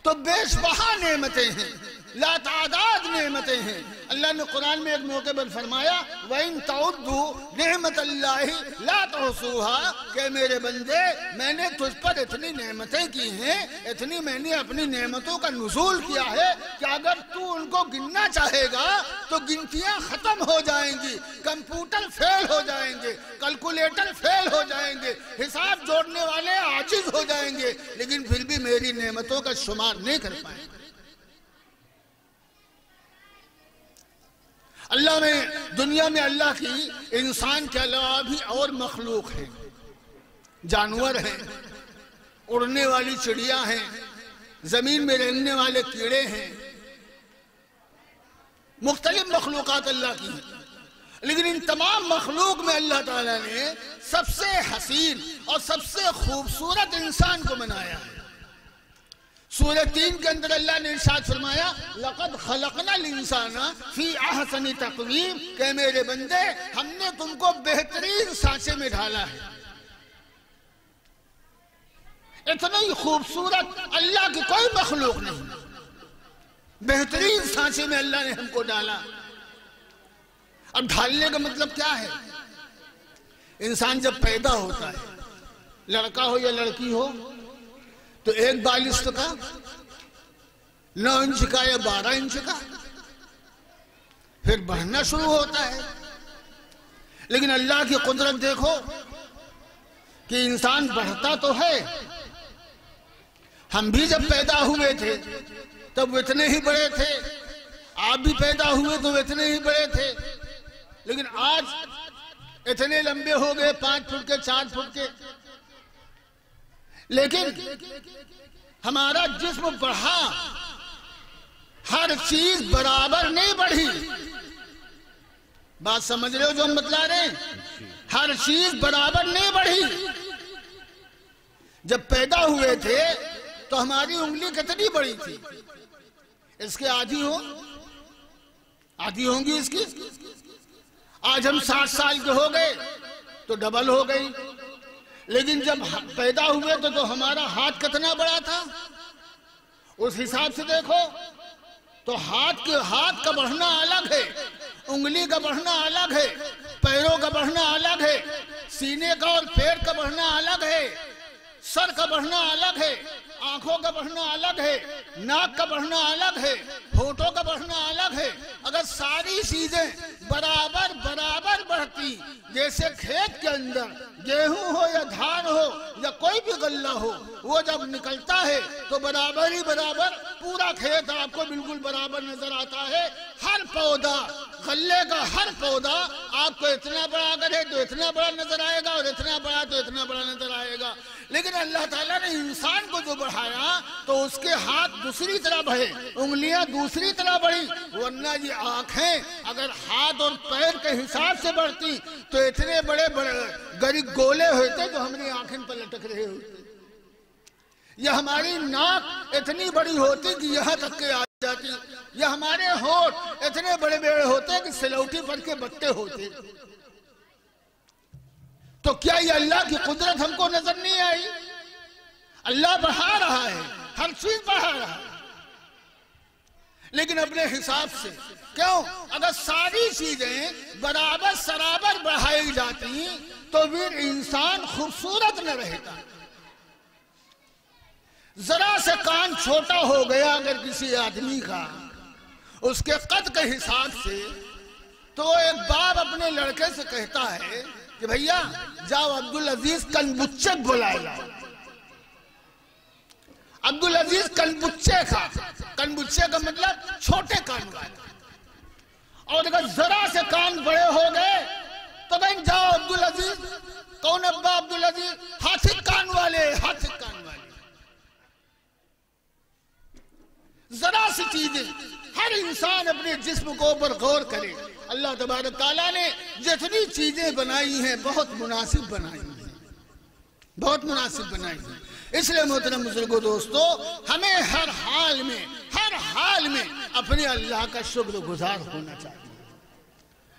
تو بیش بہا نعمتیں ہیں۔ لا تعداد نعمتیں ہیں۔ اللہ نے قرآن میں ایک موقع پر فرمایا، وَإِن تَعُدُّ نعمت اللہ لا تحصوها۔ کہ میرے بندے، میں نے تجھ پر اتنی نعمتیں کی ہیں، اتنی میں نے اپنی نعمتوں کا نزول کیا ہے کہ اگر تو ان کو گننا چاہے گا، تو گنتیاں ختم ہو جائیں گی، کمپیوٹر فیل ہو جائیں گے کلکولیٹر فیل ہو جائیں گے، حساب جوڑنے والے عاجز ہو جائیں گے، لیکن پھر بھی میری نعمتوں کا شمار نہیں کر پائیں۔ گے اللہ میں، دنیا میں اللہ کی انسان کے علاوہ بھی اور مخلوق ہے جانور ہیں، اڑنے والی چڑیا ہیں، زمین میں رہنے والے کیڑے ہیں۔ مختلف مخلوقات اللہ کی ہیں۔ لیکن ان تمام مخلوق میں اللہ تعالیٰ نے سب سے حسین اور سب سے خوبصورت انسان کو بنایا ہے۔ سورہ تین کے اندر اللہ نے ارشاد فرمایا، لَقَدْ خَلَقْنَا الْإِنسَانَ فِي أَحْسَنِ تَقْوِيمٍ کہ میرے بندے، ہم نے تم کو بہترین سانچے میں ڈھالا ہے۔ اتنا ہی خوبصورت اللہ کی کوئی مخلوق نہیں۔ بہترین سانچے میں اللہ نے ہم کو ڈالا اب ڈھالنے کا مطلب کیا ہے؟ انسان جب پیدا ہوتا ہے، لڑکا ہو یا لڑکی ہو تو ایک بالست کا، نو انچ کا یا بارہ انچ کا، پھر بڑھنا شروع ہوتا ہے۔ لیکن اللہ کی قدرت دیکھو کہ انسان بڑھتا تو ہے۔ ہم بھی جب پیدا ہوئے تھے، تب وہ اتنے ہی بڑے تھے۔ آپ بھی پیدا ہوئے تو وہ اتنے ہی بڑے تھے۔ لیکن آج اتنے لمبے ہو گئے، پانچ فٹ کے، چار فٹ کے۔ لیکن ہمارا جسم بڑھا، ہر چیز برابر نہیں بڑھی۔ بات سمجھ رہے ہو جو ہم بتلا رہے ہیں؟ ہر چیز برابر نہیں بڑھی۔ جب پیدا ہوئے تھے تو ہماری انگلی کتنی بڑی تھی۔ اس کے آدھی ہو آدھی ہوں گی اس کی؟ آج ہم ساٹھ سال کے ہو گئے تو ڈبل ہو گئی۔ لیکن جب پیدا ہوئے تو تو ہمارا ہاتھ کتنا بڑا تھا؟ اس حساب سے دیکھو، تو ہاتھ کے ہاتھ کا بڑھنا الگ ہے، انگلی کا بڑھنا الگ ہے، پیروں کا بڑھنا الگ ہے، سینے کا اور پیٹ کا بڑھنا الگ ہے، سر کا بڑھنا الگ ہے، آنکھوں کا بڑھنا الگ ہے، ناک کا بڑھنا الگ ہے ہوٹوں کا بڑھنا الگ ہے۔ اگر ساری چیزیں برابر برابر بڑھتی، جیسے کھیت کے اندر گیہوں ہو یا دھان ہو یا کوئی بھی غلہ ہو، وہ جب نکلتا ہے تو برابر ہی برابر پورا کھیت آپ کو بالکل برابر نظر آتا ہے۔ ہر پودا، غلے کا ہر پودا آپ کو اتنا بڑا اگر ہے تو اتنا بڑا نظر آئے گا اور اتنا بڑا تو اتنا بڑا نظر آئے گا۔ لیکن اللہ تعالیٰ نے انسان کو جو بڑھایا تو اس کے ہاتھ دوسری طرح بڑھے، انگلیاں دوسری طرح بڑھی ورنہ یہ آنکھیں اگر ہاتھ اور پیر کے حساب سے بڑھتی تو اتنے بڑے بڑے گریب گولے ہوتے جو ہماری آنکھیں پر لٹک رہے ہوتے۔ یا ہماری ناک اتنی بڑی ہوتی کہ یہاں تک کے آ جاتی۔ یا ہمارے ہوٹ اتنے بڑے بڑے ہوتے کہ سلوٹی پر کے بٹے ہوتے۔ تو کیا یہ اللہ کی قدرت ہم کو نظر نہیں آئی؟ اللہ بڑھا رہا ہے، ہر چیز بڑھا رہا ہے۔ لیکن اپنے حساب سے، کیوں؟ اگر ساری چیزیں برابر، سرابر بڑھائی جاتی تو پھر انسان خوبصورت نہ رہتا۔ ذرا سے کان چھوٹا ہو گیا اگر کسی آدمی کا، اس کے قد کے حساب سے تو ایک باپ اپنے لڑکے سے کہتا ہے کہ بھیا، جاؤ عبدالعزیز کنبچے بلائے لاؤ عبدالعزیز کنبچے کا کنبچے کا مطلب چھوٹے کان کا اور اگر ذرا سے کان بڑے ہو گئے، تو بہن جاؤ عبدالعزیز، کون ابا عبدالعزیز؟ ہاتھی کان والے، ہاتھی کان والے۔ ذرا سی چیزیں ہر انسان اپنے جسم کو اوپر غور کرے۔ اللہ تبارک تعالیٰ نے جتنی چیزیں بنائی ہیں، بہت مناسب بنائی ہیں۔ بہت مناسب بنائی ہیں۔ اس لیے محترم بزرگوں، دوستو، ہمیں ہر حال میں، ہر حال میں اپنے اللہ کا شکر گزار ہونا چاہیے۔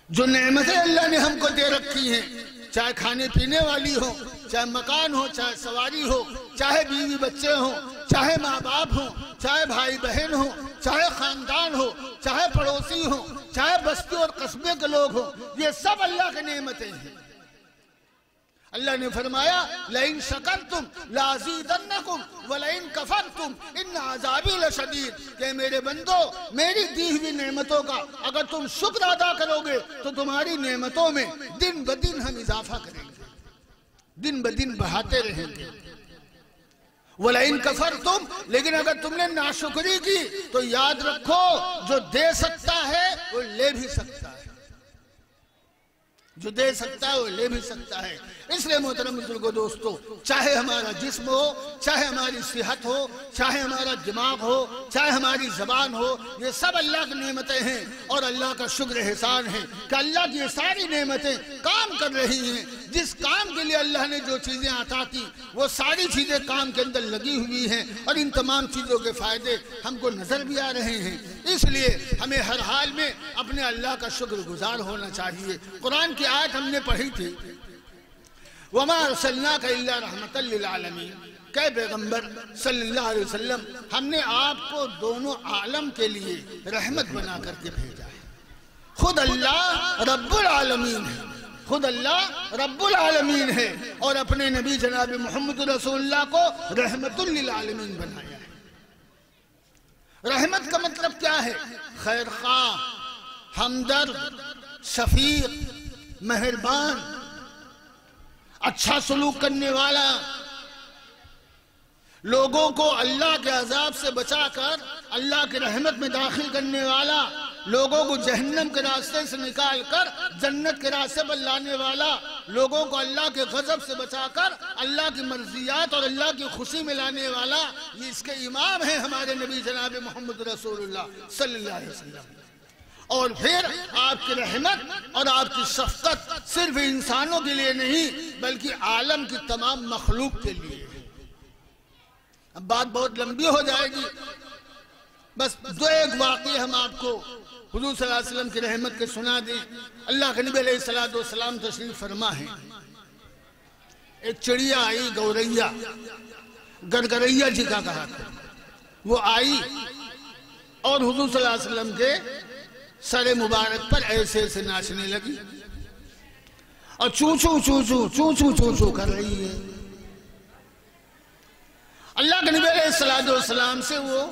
جو نعمتیں اللہ نے ہم کو دے رکھی ہیں، چاہے کھانے پینے والی ہو چاہے مکان ہو، چاہے سواری ہو، چاہے بیوی بچے ہوں چاہے ماں باپ ہوں، چاہے بھائی بہن ہوں، چاہے خاندان ہو چاہے پڑوسی ہوں، چاہے بستی اور قصبے کے لوگ ہوں، یہ سب اللہ کے نعمتیں ہیں۔ اللہ نے فرمایا لَإِن شَكَرْتُمْ لَعَزِيدَنَّكُمْ وَلَإِن كَفَرْتُمْ إِنَّ عَذَابِي لَشَدِيد کہ میرے بندو، میری دی ہوئی نعمتوں کا اگر تم شکر ادا کرو گے، تو تمہاری نعمتوں میں دن بدن ہم اضافہ کریں گے۔ دن بدن بڑھاتے رہیں گے۔ وَلَئِن كَفَرْتُمْ، لیکن اگر تم نے ناشکری کی، تو یاد رکھو، جو دے سکتا ہے، وہ لے بھی سکتا ہے۔ جو دے سکتا ہے، وہ لے بھی سکتا ہے۔ اس لیے محترم بزرگوں، دوستو، چاہے ہمارا جسم ہو، چاہے ہماری صحت ہو، چاہے ہمارا دماغ ہو، چاہے ہماری زبان ہو، یہ سب اللہ کی نعمتیں ہیں اور اللہ کا شکر احسان ہے کہ اللہ کی یہ ساری نعمتیں کام کر رہی ہیں۔ جس کام کے لیے اللہ نے جو چیزیں عطا کی، وہ ساری چیزیں کام کے اندر لگی ہوئی ہیں اور ان تمام چیزوں کے فائدے ہم کو نظر بھی آ رہے ہیں۔ اس لیے ہمیں ہر حال میں اپنے اللہ کا شکر گزار ہونا چاہیے۔ قرآن کی آیت ہم نے پڑھی تھی۔ وما ارسلناک الا رحمت للعالمین کہ پیغمبر صلی اللہ علیہ وسلم، ہم نے آپ کو دونوں عالم کے لیے رحمت بنا کر کے بھیجا ہے۔ خود اللہ رب العالمین ہے۔ خود اللہ رب العالمین ہے اور اپنے نبی جناب محمد رسول اللہ کو رحمت للعالمین بنایا ہے۔ رحمت کا مطلب کیا ہے؟ خیر خواہ، ہمدرد، شفیق، مہربان اچھا سلوک کرنے والا۔ لوگوں کو اللہ کے عذاب سے بچا کر، اللہ کی رحمت میں داخل کرنے والا۔ لوگوں کو جہنم کے راستے سے نکال کر جنت کے راستے پر لانے والا لوگوں کو اللہ کے غضب سے بچا کر اللہ کی مرضیات اور اللہ کی خوشی میں لانے والا یہ اس کے امام ہیں ہمارے نبی جناب محمد رسول اللہ صلی اللہ علیہ وسلم۔ اور پھر آپ کی رحمت اور آپ کی شفقت صرف انسانوں کے لیے نہیں بلکہ عالم کی تمام مخلوق کے لیے۔ اب بات بہت لمبی ہو جائے گی۔ بس دو ایک واقعی ہم آپ کو حضور صلی اللہ علیہ وسلم کی رحمت کے سنا دیں اللہ کے نبی علیہ السلام تشریف فرما ہے۔ ایک چڑیا آئی، گوریا۔ گرگریا جی کا کہا تھا۔ وہ آئی اور حضور صلی اللہ علیہ وسلم کے سر مبارک پر ایسے ایسے ناچنے لگی۔ اور چون چون چون چون چون چون چون چون کر رہی ہے۔ اللہ کے نبی علیہ السلام سے وہ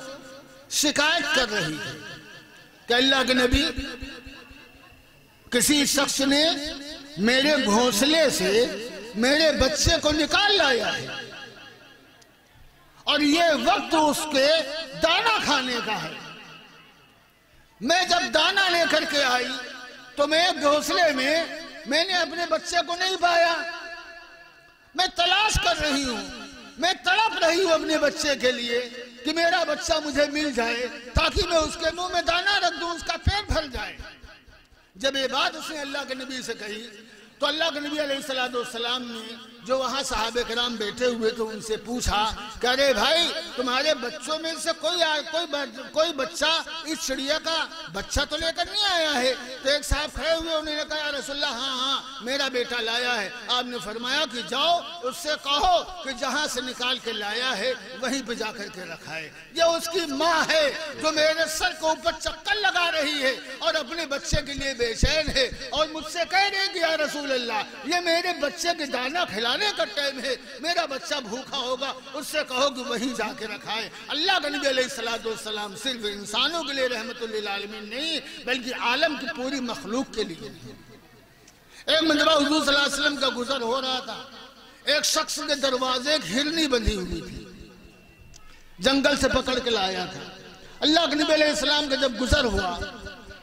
شکایت کر رہی ہے۔ کہ اللہ کے نبی کسی شخص نے میرے گھونسلے سے میرے بچے کو نکال لایا ہے اور یہ وقت اس کے دانا کھانے کا ہے۔ میں جب دانا لے کر کے آئی تو میں گھونسلے میں میں نے اپنے بچے کو نہیں پایا۔ میں تلاش کر رہی ہوں، میں تڑپ رہی ہوں اپنے بچے کے لیے۔ کہ میرا بچہ مجھے مل جائے تاکہ میں اس کے منہ میں دانا رکھ دوں، اس کا پیٹ بھر جائے۔ جب یہ بات اس نے اللہ کے نبی سے کہی تو اللہ کے نبی علیہ السلام نے جو وہاں صحابہ کرام بیٹھے ہوئے تو ان سے پوچھا کہ ارے بھائی، تمہارے بچوں میں سے کوئی کوئی کوئی بچہ اس چڑیا کا بچہ تو لے کر نہیں آیا ہے؟ تو ایک صاحب کھڑے ہوئے، انہوں نے کہا، یا رسول اللہ ہاں ہاں میرا بیٹا لایا ہے۔ آپ نے فرمایا کہ جاؤ، اس سے کہو کہ جہاں سے نکال کے لایا ہے، وہیں پہ جا کر کے رکھا ہے۔ یہ اس کی ماں ہے جو میرے سر کو اوپر چکر لگا رہی ہے اور اپنے بچے کے لیے بے چین ہے اور مجھ سے کہہ رہے کہ یا رسول رسول اللہ یہ میرے بچے کے دانا کھلانے کا ٹائم ہے میرا بچہ بھوکا ہوگا اس سے کہو کہ وہیں جا کے رکھا ہے اللہ کا نبی علیہ السلام صرف انسانوں کے لیے رحمت للعالمین نہیں بلکہ عالم کی پوری مخلوق کے لیے ایک مرتبہ حضور صلی اللہ علیہ وسلم کا گزر ہو رہا تھا ایک شخص کے دروازے ایک ہرنی بندھی ہوئی تھی جنگل سے پکڑ کے لایا تھا اللہ کے نبی علیہ السلام کا جب گزر ہوا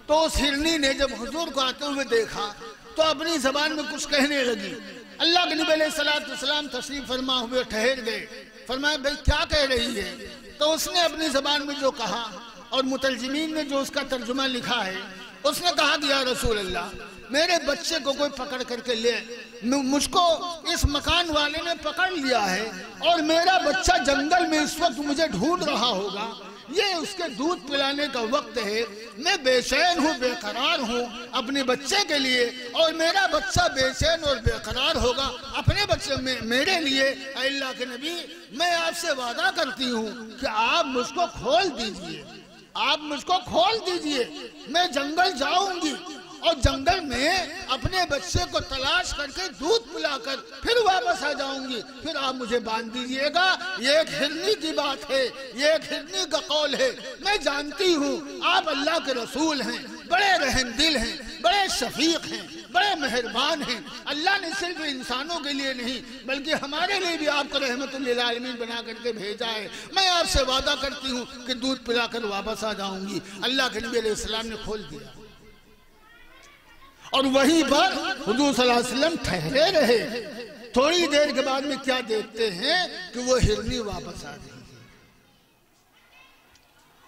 تو اس ہرنی نے جب حضور کو آتے ہوئے دیکھا تو اپنی زبان میں کچھ کہنے لگی۔ اللہ کے نبی علیہ السلام تشریف فرما ہوئے، ٹھہر گئے۔ فرمایا، بھائی، کیا کہہ رہی ہے؟ تو اس نے اپنی زبان میں جو کہا اور مترجمین نے جو اس کا ترجمہ لکھا ہے، اس نے کہا کہ، یا رسول اللہ، میرے بچے کو کوئی پکڑ کر کے لے مجھ کو اس مکان والے نے پکڑ لیا ہے اور میرا بچہ جنگل میں اس وقت مجھے ڈھونڈ رہا ہوگا۔ یہ اس کے دودھ پلانے کا وقت ہے۔ میں بے چین ہوں، بے قرار ہوں اپنے بچے کے لیے، اور میرا بچہ بے چین اور بے قرار ہوگا اپنے بچے میں میرے لیے۔ اے اللہ کے نبی، میں آپ سے وعدہ کرتی ہوں کہ آپ مجھ کو کھول دیجیے۔ آپ مجھ کو کھول دیجیے۔ میں جنگل جاؤں گی۔ اور جنگل میں اپنے بچے کو تلاش کر کے دودھ پلا کر پھر واپس آ جاؤں گی۔ پھر آپ مجھے باندھ دیجیے گا۔ یہ ایک ہرنی کی بات ہے۔ یہ ایک ہرنی کا قول ہے۔ میں جانتی ہوں، آپ اللہ کے رسول ہیں۔ بڑے رحم دل ہیں۔ بڑے شفیق ہیں۔ بڑے مہربان ہیں۔ اللہ نے صرف انسانوں کے لیے نہیں، بلکہ ہمارے لیے بھی آپ کو رحمت للعالمین بنا کر کے بھیجا ہے۔ میں آپ سے وعدہ کرتی ہوں کہ دودھ پلا کر واپس آ جاؤں گی۔ اللہ کے نبی علیہ السلام نے کھول دیا۔ اور وہیں پر حضور صلی اللہ علیہ وسلم ٹھہرے رہے۔ تھوڑی دیر کے بعد میں کیا دیکھتے ہیں کہ وہ ہرنی واپس آ رہی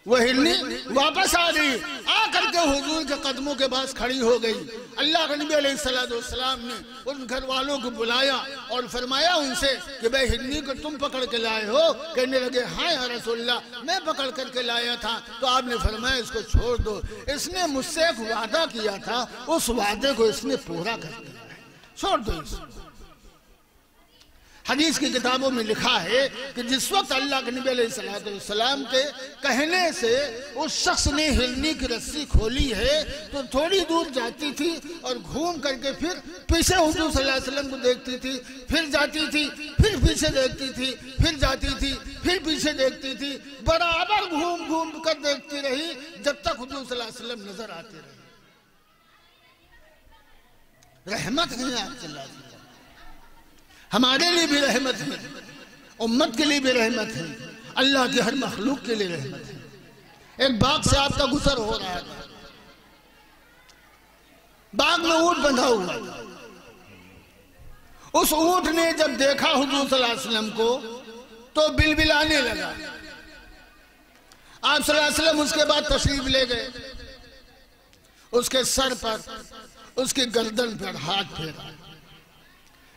وہ ہرنی واپس آ رہی آ کر کے حضور کے قدموں کے پاس کھڑی ہو گئی۔ اللہ کے نبی علیہ السلام نے ان گھر والوں کو بلایا اور فرمایا ان سے کہ بے ہرنی کو تم پکڑ کے لائے ہو۔ کہنے لگے ہاں یا رسول اللہ، میں پکڑ کر کے لایا تھا۔ تو آپ نے فرمایا، اس کو چھوڑ دو۔ اس نے مجھ سے ایک وعدہ کیا تھا، اس وعدے کو اس نے پورا کر دیا۔ چھوڑ دو اس کو۔ حدیث کی کتابوں میں لکھا ہے کہ جس وقت اللہ کے نبی علیہ السلام کے کہنے سے اس شخص نے ہلنی کی رسی کھولی ہے تو تھوڑی دور جاتی تھی اور گھوم کر کے پھر پیچھے حضور صلی اللہ علیہ وسلم کو دیکھتی تھی، پھر جاتی تھی، پھر پیچھے دیکھتی تھی، پھر جاتی تھی، پھر پیچھے دیکھتی تھی، برابر گھوم گھوم کر دیکھتی رہی جب تک حضور صلی اللہ علیہ وسلم نظر آتے رہے۔ رحمت نہیں آپ صلی اللہ علیہ وسلم ہمارے لیے بھی رحمت ہے، امت کے لیے بھی رحمت ہے، اللہ کی ہر مخلوق کے لیے رحمت ہے۔ ایک باغ سے آپ کا گسر ہو رہا تھا باغ میں اونٹ بندھا ہوا تھا اس اونٹ نے جب دیکھا حضور صلی اللہ علیہ وسلم کو، تو بل بلانے لگا۔ آپ صلی اللہ علیہ وسلم اس کے بعد تشریف لے گئے۔ اس کے سر پر، اس کی گردن پر ہاتھ پھیرا۔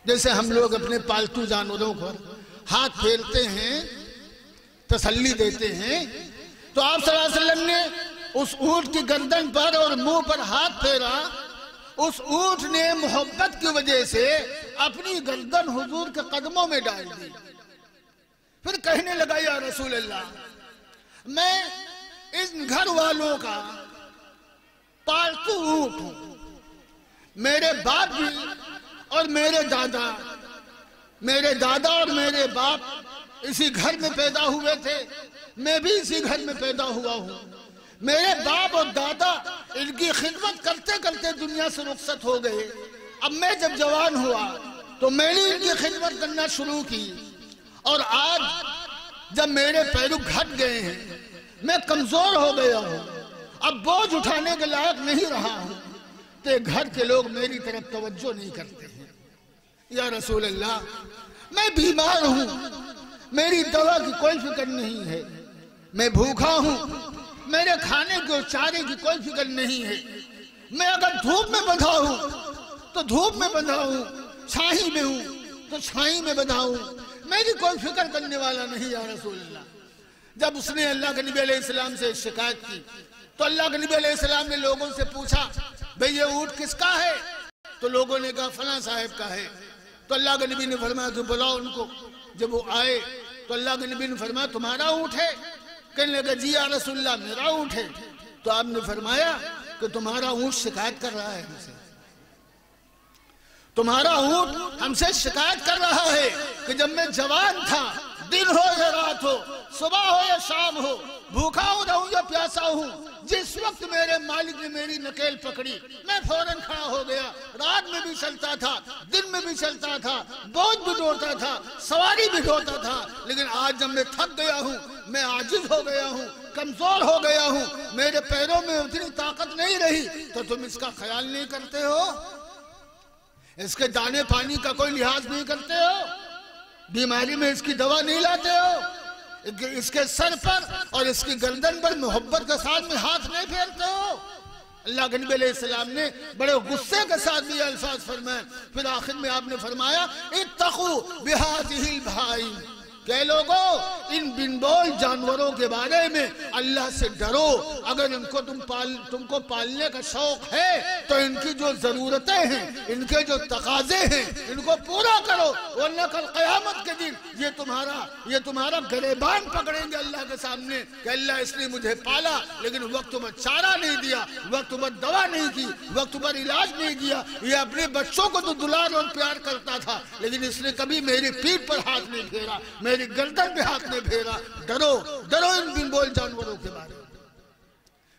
جیسے ہم لوگ اپنے پالتو جانوروں کو ہاتھ پھیرتے ہیں، تسلی دیتے ہیں، تو آپ صلی اللہ علیہ وسلم نے اس اونٹ کی گردن پر اور منہ پر ہاتھ پھیرا۔ اس اونٹ نے محبت کی وجہ سے اپنی گردن حضور کے قدموں میں ڈال دی۔ پھر کہنے لگا، یا رسول اللہ، میں ان گھر والوں کا پالتو اونٹ ہوں۔ میرے باپ بھی اور میرے دادا میرے دادا اور میرے باپ اسی گھر میں پیدا ہوئے تھے۔ میں بھی اسی گھر میں پیدا ہوا ہوں۔ میرے باپ اور دادا ان کی خدمت کرتے کرتے دنیا سے رخصت ہو گئے۔ اب میں جب جوان ہوا تو میں نے ان کی خدمت کرنا شروع کی۔ اور آج جب میرے پیرو گھٹ گئے ہیں، میں کمزور ہو گیا ہوں۔ اب بوجھ اٹھانے کے لائق نہیں رہا ہوں۔ تو گھر کے لوگ میری طرف توجہ نہیں کرتے۔ یا رسول اللہ، میں بیمار ہوں، میری دوا کی کوئی فکر نہیں ہے۔ میں بھوکا ہوں، میرے کھانے کو چارے کی کوئی فکر نہیں ہے۔ میں اگر دھوپ میں بندھا ہوں، تو دھوپ میں بندھا ہوں، چھائی میں ہوں، تو چھائی میں بندھا ہوں۔ میری کوئی فکر کرنے والا نہیں یا رسول اللہ۔ جب اس نے اللہ کے نبی علیہ السلام سے شکایت کی، تو اللہ کے نبی علیہ السلام نے لوگوں سے پوچھا، بھئی یہ اونٹ کس کا ہے؟ تو لوگوں نے کہا، فلاں صاحب کا ہے۔ تو اللہ کے نبی نے فرمایا تو بلاؤ ان کو۔ جب وہ آئے تو اللہ کے نبی نے فرمایا تمہارا اونٹ ہے۔ کہنے لگا جی یا رسول اللہ، میرا اونٹ ہے۔ تو آپ نے فرمایا کہ تمہارا اونٹ شکایت کر رہا ہے ہم سے۔ تمہارا اونٹ ہم سے شکایت کر رہا ہے کہ جب میں جوان تھا، دن ہو یا رات ہو، صبح ہو یا شام ہو بھوکا ہوں رہوں یا پیاسا ہوں، جس وقت میرے مالک نے میری نکیل پکڑی، میں فوراں کھڑا ہو گیا۔ رات میں بھی چلتا تھا، دن میں بھی چلتا تھا، بوجھ بھی ڈھوتا تھا، سواری بھی ڈھوتا تھا۔ لیکن آج جب میں تھک گیا ہوں، میں عاجز ہو گیا ہوں، کمزور ہو گیا ہوں، میرے پیروں میں اتنی طاقت نہیں رہی، تو تم اس کا خیال نہیں کرتے ہو؟ اس کے دانے پانی کا کوئی لحاظ نہیں کرتے ہو؟ بیماری میں اس کی دوا نہیں لاتے ہو؟ اس کے سر پر اور اس کی گردن پر محبت کے ساتھ میں ہاتھ نہیں پھیرتے ہو۔ اللہ کے نبی علیہ السلام نے بڑے غصے کے ساتھ بھی الفاظ فرمائے۔ پھر آخر میں آپ نے فرمایا اتقو بہاتہ بھائی کہ لوگوں ان بن بول جانوروں کے بارے میں اللہ سے ڈرو۔ اگر ان کو تم پال، تم کو پالنے کا شوق ہے، تو ان کی جو ضرورتیں ہیں، ان کے جو تقاضے ہیں، ان کو پورا کرو۔ ورنہ کل قیامت کے دن یہ تمہارا یہ تمہارا گریبان پکڑیں گے اللہ کے سامنے کہ اللہ اس نے مجھے پالا، لیکن وقت پر چارہ نہیں دیا، وقت پر دوا نہیں کی، وقت پر علاج نہیں کیا۔ یہ اپنے بچوں کو تو دلار اور پیار کرتا تھا، لیکن اس نے کبھی میری پیٹ پر ہاتھ نہیں پھیرا میری گردن پہ ہاتھ نہیں پھیرا۔ ڈرو ڈرو ان بن بول جانوروں کے بارے میں۔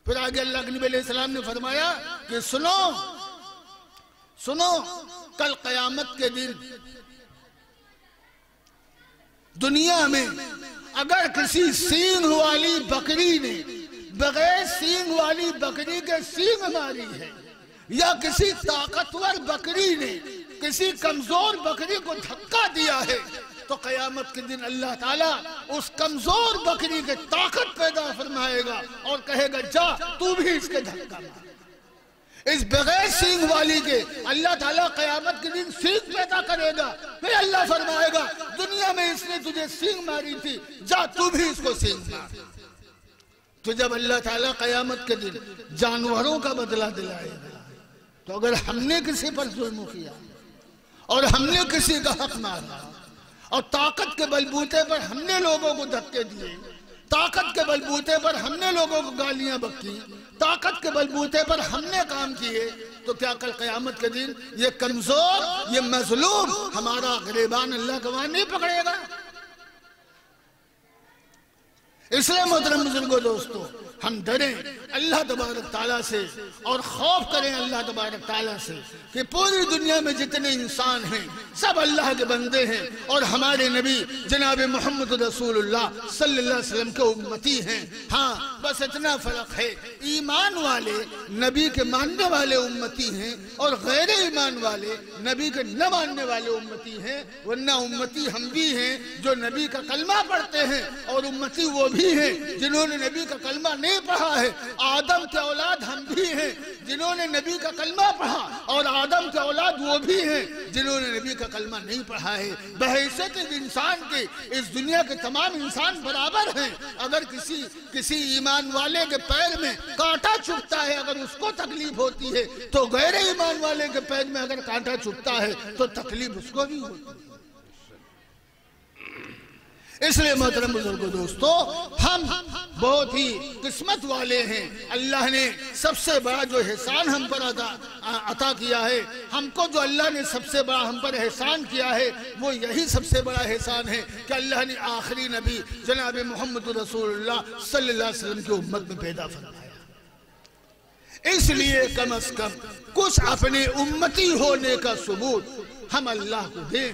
پھر آگے اللہ کے نبی علیہ السلام نے فرمایا کہ سنو سنو، کل قیامت کے دن دنیا میں اگر کسی سینگ والی بکری نے بغیر سینگ والی بکری کے سینگ ماری ہے، یا کسی طاقتور بکری نے کسی کمزور بکری کو دھکا دیا ہے تو قیامت کے دن اللہ تعالیٰ اس کمزور بکری کے طاقت پیدا فرمائے گا اور کہے گا، جا، تو بھی اس کے دھکا مار. اس بغیر سینگ والی کے اللہ تعالیٰ قیامت کے دن سینگ پیدا کرے گا۔ پھر اللہ فرمائے گا، دنیا میں اس نے تجھے سینگ ماری تھی، جا، تو بھی اس کو سینگ مار. تو جب اللہ تعالیٰ قیامت کے دن جانوروں کا بدلہ دلائے گا، تو اگر ہم نے کسی پر ظلم کیا اور ہم نے کسی کا حق مارا اور طاقت کے بلبوتے پر ہم نے لوگوں کو دھکے دیے۔ طاقت کے بلبوتے پر ہم نے لوگوں کو گالیاں بکی طاقت کے بلبوتے پر ہم نے کام کیے۔ تو کیا کل قیامت کے دن یہ کمزور، یہ مظلوم ہمارا غریبان اللہ گواہ نہیں پکڑے گا؟ اس لیے محترم بزرگوں دوستو ہم ڈریں اللہ تبارک تعالیٰ سے اور خوف کریں اللہ تبارک تعالیٰ سے کہ پوری دنیا میں جتنے انسان ہیں، سب اللہ کے بندے ہیں اور ہمارے نبی جناب محمد رسول اللہ صلی اللہ علیہ وسلم کے امتی ہیں۔ ہاں بس اتنا فرق ہے۔ ایمان والے نبی کے ماننے والے امتی ہیں اور غیر ایمان والے نبی کے نہ ماننے والے امتی ہیں۔ ورنہ امتی ہم بھی ہیں جو نبی کا کلمہ پڑھتے ہیں اور امتی وہ بھی ہیں جنہوں نے نبی کا کلمہ نہیں پڑھا ہے۔ آدم کے اولاد ہم بھی ہیں، جنہوں نے نبی کا کلمہ پڑھا۔ اور آدم کے اولاد وہ بھی ہیں، جنہوں نے نبی کا کلمہ نہیں پڑھا ہے۔ بحیثیت انسان کے، اس دنیا کے تمام انسان برابر ہیں۔ اگر کسی کسی ایمان والے کے پیر میں کانٹا چھپتا ہے، اگر اس کو تکلیف ہوتی ہے، تو غیر ایمان والے کے پیر میں اگر کانٹا چھپتا ہے، تو تکلیف اس کو بھی ہوتی ہے۔ اس لیے محترم بزرگو دوستو، ہم بہت ہی قسمت والے ہیں۔ اللہ نے سب سے بڑا جو احسان ہم پر عطا کیا ہے، ہم کو جو اللہ نے سب سے بڑا ہم پر احسان کیا ہے، وہ یہی سب سے بڑا احسان ہے کہ اللہ نے آخری نبی جناب محمد رسول اللہ صلی اللہ علیہ وسلم کی امت میں پیدا فرمایا۔ اس لیے کم از کم کچھ اپنے امتی ہونے کا ثبوت ہم اللہ کو دیں۔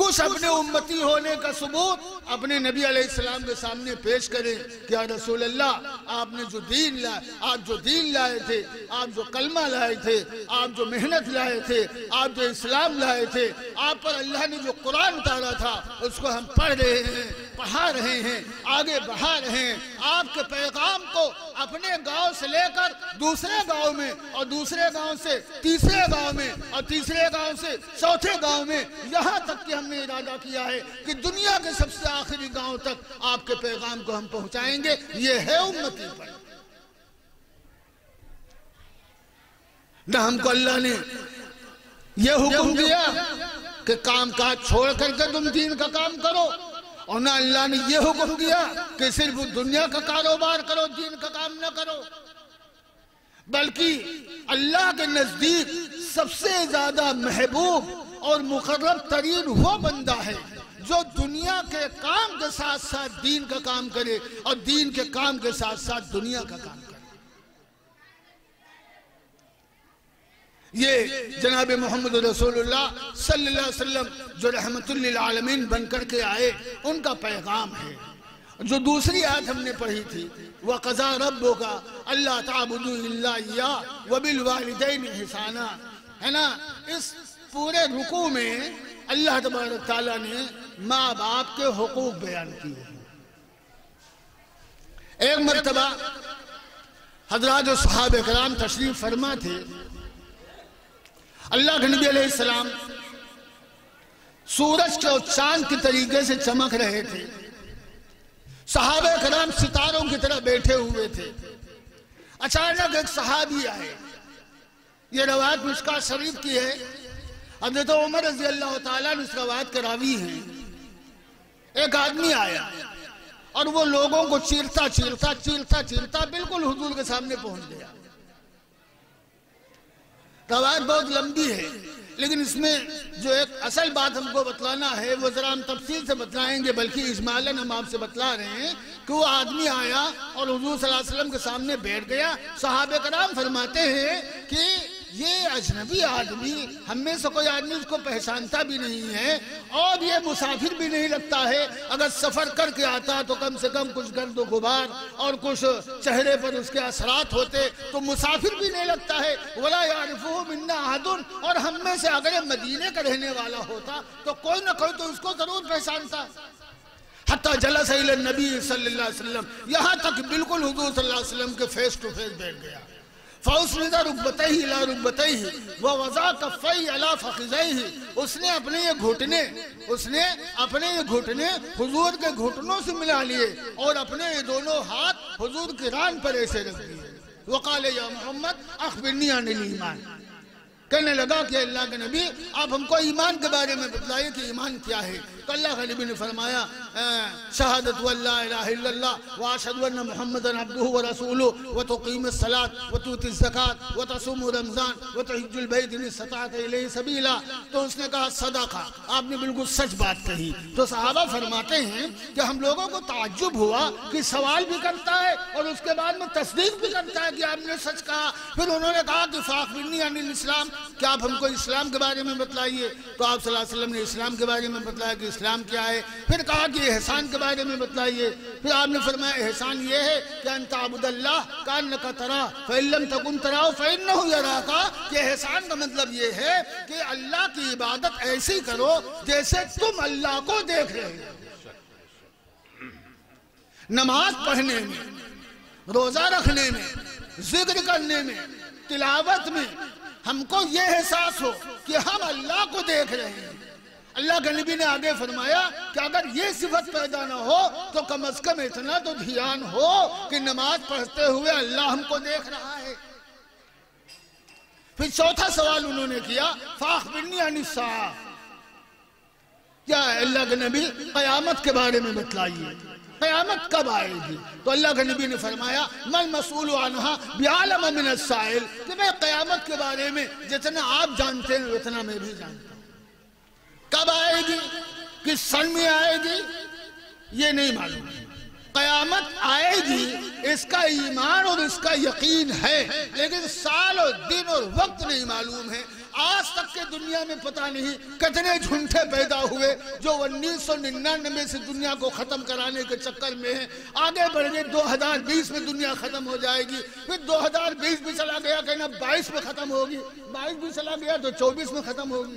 کچھ اپنے امتی ہونے کا ثبوت اپنے نبی علیہ السلام کے سامنے پیش کریں کہ یا رسول اللہ، آپ نے جو دین لائے، آپ جو دین لائے تھے، آپ جو کلمہ لائے تھے، آپ جو محنت لائے تھے، آپ جو اسلام لائے تھے، آپ پر اللہ نے جو قرآن اتارا تھا، اس کو ہم پڑھ رہے ہیں۔ پڑھا رہے ہیں، آگے بڑھا رہے ہیں۔ آپ کے پیغام کو اپنے گاؤں سے لے کر دوسرے گاؤں میں اور دوسرے گاؤں سے تیسرے گاؤں میں اور تیسرے گاؤں سے چوتھے گاؤں میں یہاں تک کہ ہم نے ارادہ کیا ہے کہ دنیا کے سب سے آخری گاؤں تک آپ کے پیغام کو ہم پہنچائیں گے۔ یہ ہے امتی پر۔ نہ ہم کو اللہ نے یہ حکم دیا کہ کام کاج چھوڑ کر کے تم دین کا کام کرو۔ اور نہ اللہ نے یہ حکم دیا کہ صرف دنیا کا کاروبار کرو، دین کا کام نہ کرو۔ بلکہ اللہ کے نزدیک سب سے زیادہ محبوب اور مقرب ترین وہ بندہ ہے جو دنیا کے کام کے ساتھ ساتھ دین کا کام کرے اور دین کے کام کے ساتھ ساتھ دنیا کا کام یہ جناب محمد رسول اللہ صلی اللہ علیہ وسلم جو رحمت للعالمین بن کر کے آئے، ان کا پیغام ہے۔ جو دوسری آیت ہم نے پڑھی تھی، وَقَضَى رَبُّكَ اللہ تَعْبُدُوا إِلَّا إِيَّا وَبِالْوَالِدَيْنِ حِسَانًا ہے نا؟ اس پورے رکوع میں اللہ تبارک تعالیٰ نے ماں باپ کے حقوق بیان کیے ایک مرتبہ حضرات و صحابہ کرام تشریف فرما تھے۔ اللہ کے نبی علیہ السلام سورج کے اور چاند کی طریقے سے چمک رہے تھے۔ صحابہ کرام ستاروں کی طرح بیٹھے ہوئے تھے۔ اچانک ایک صحابی آئے۔ یہ روایت مشکا شریف کی ہے۔ حضرت عمر رضی اللہ تعالیٰ نے اس روایت کے راوی ہیں۔ ایک آدمی آیا اور وہ لوگوں کو چیرتا چیرتا چیرتا چیرتا بالکل حضور کے سامنے پہنچ گیا۔ روایت بہت لمبی ہے، لیکن اس میں جو ایک اصل بات ہم کو بتلانا ہے، وہ ذرا ہم تفصیل سے بتلائیں گے، بلکہ اجمالاً ہم آپ سے بتلا رہے ہیں کہ وہ آدمی آیا اور حضور صلی اللہ علیہ وسلم کے سامنے بیٹھ گیا۔ صحابہ کرام فرماتے ہیں کہ یہ اجنبی آدمی ہم میں سے کوئی آدمی اس کو پہچانتا بھی نہیں ہے اور یہ مسافر بھی نہیں لگتا ہے۔ اگر سفر کر کے آتا تو کم سے کم کچھ گرد و غبار اور کچھ چہرے پر اس کے اثرات ہوتے تو مسافر بھی نہیں لگتا ہے۔ وَلَا يَعْرِفُهُ مِنَّا عَدٌ اور ہم میں سے اگر یہ مدینے کا رہنے والا ہوتا تو کوئی نہ کوئی تو اس کو ضرور پہچانتا۔ حتیٰ جلس الى النبی صلی اللہ علیہ وسلم، یہاں تک بالکل حضور صلی اللہ علیہ وسلم کے فیس ٹو فیس بیٹھ گیا۔ فَأُسْنِدَ رُبَّتَيْهِ إِلَى رُبَّتَيْهِ وَوَضَا كَفَّيْ عَلَى فَخِذَيْهِ اس نے اپنے یہ گھٹنے، اس نے اپنے یہ گھٹنے حضور کے گھٹنوں سے ملا لیے اور اپنے یہ دونوں ہاتھ حضور کی ران پر ایسے رکھ دیے۔ وَقَالَ يَا مُحَمَّدْ أَخْبِرْنِي عَنِ الْإِيمَانِ کہنے لگا کہ اللہ کے نبی، آپ ہم کو ایمان کے بارے میں بتلائیں کہ ایمان کیا ہے۔ تو اللہ کے نبی نے فرمایا شہادت واللہ الہ الا اللہ، واشہد ان محمد عبدہ ورسولہ، وتقیم الصلاة وتوت الزکاة، وتصوم رمضان، وتحج البیت ان استطاعت الیہ سبیلا. تو اس نے کہا، صدقہ، آپ نے بالکل سچ بات کہی. تو صحابہ فرماتے ہیں کہ ہم لوگوں کو تعجب ہوا کہ سوال بھی کرتا ہے اور اس کے بعد میں تصدیق بھی کرتا ہے کہ آپ نے سچ کہا۔ پھر انہوں نے کہا کہ فاقبرنی عن الاسلام، کہ آپ ہم کو اسلام کے بارے میں بتلائیے۔ تو آپ صلی اللہ علیہ وسلم نے اسلام کے بارے میں بتلایا کہ اسلام کیا ہے؟ پھر کہا کہ احسان کے بارے میں بتلائیے۔ پھر آپ نے فرمایا، احسان یہ ہے کہ انت عبد اللہ کانکا ترا فَإِلَّمْ تَكُنْ تَرَاهُ فَإِنَّهُ يَرَاكَ۔ کہ احسان کا مطلب یہ ہے کہ اللہ کی عبادت ایسی کرو جیسے تم اللہ کو دیکھ رہے ہو۔ نماز پڑھنے میں، روزہ رکھنے میں، ذکر کرنے میں، تلاوت میں ہم کو یہ احساس ہو کہ ہم اللہ کو دیکھ رہے ہیں۔ اللہ کے نبی نے آگے فرمایا کہ اگر یہ صفت پیدا نہ ہو تو کم از کم اتنا تو دھیان ہو کہ نماز پڑھتے ہوئے اللہ ہم کو دیکھ رہا ہے۔ پھر چوتھا سوال انہوں نے کیا فاخ بنی کیا اللہ کے نبی، قیامت کے بارے میں بتلائیے۔ قیامت کب آئے گی؟ تو اللہ کے نبی نے فرمایا من مسئول عنہ بیعالم من السائل، کہ میں قیامت کے بارے میں جتنا آپ جانتے ہیں اتنا میں بھی جانتا ہوں۔ کب آئے گی؟ کس سن میں آئے گی؟ یہ نہیں معلوم۔ قیامت آئے گی، اس کا ایمان اور اس کا یقین ہے، لیکن سال اور دن اور وقت نہیں معلوم ہے۔ آج تک کے دنیا میں پتا نہیں کتنے جھنٹے پیدا ہوئے جو انیس سو ننانوے سے دنیا کو ختم کرانے کے چکر میں ہیں۔ آگے بڑھ گئے دو ہزار بیس میں دنیا ختم ہو جائے گی، پھر دو ہزار بیس بھی چلا گیا کہنا بائیس میں ختم ہوگی۔ بائیس بھی چلا گیا تو چوبیس میں ختم ہوگی۔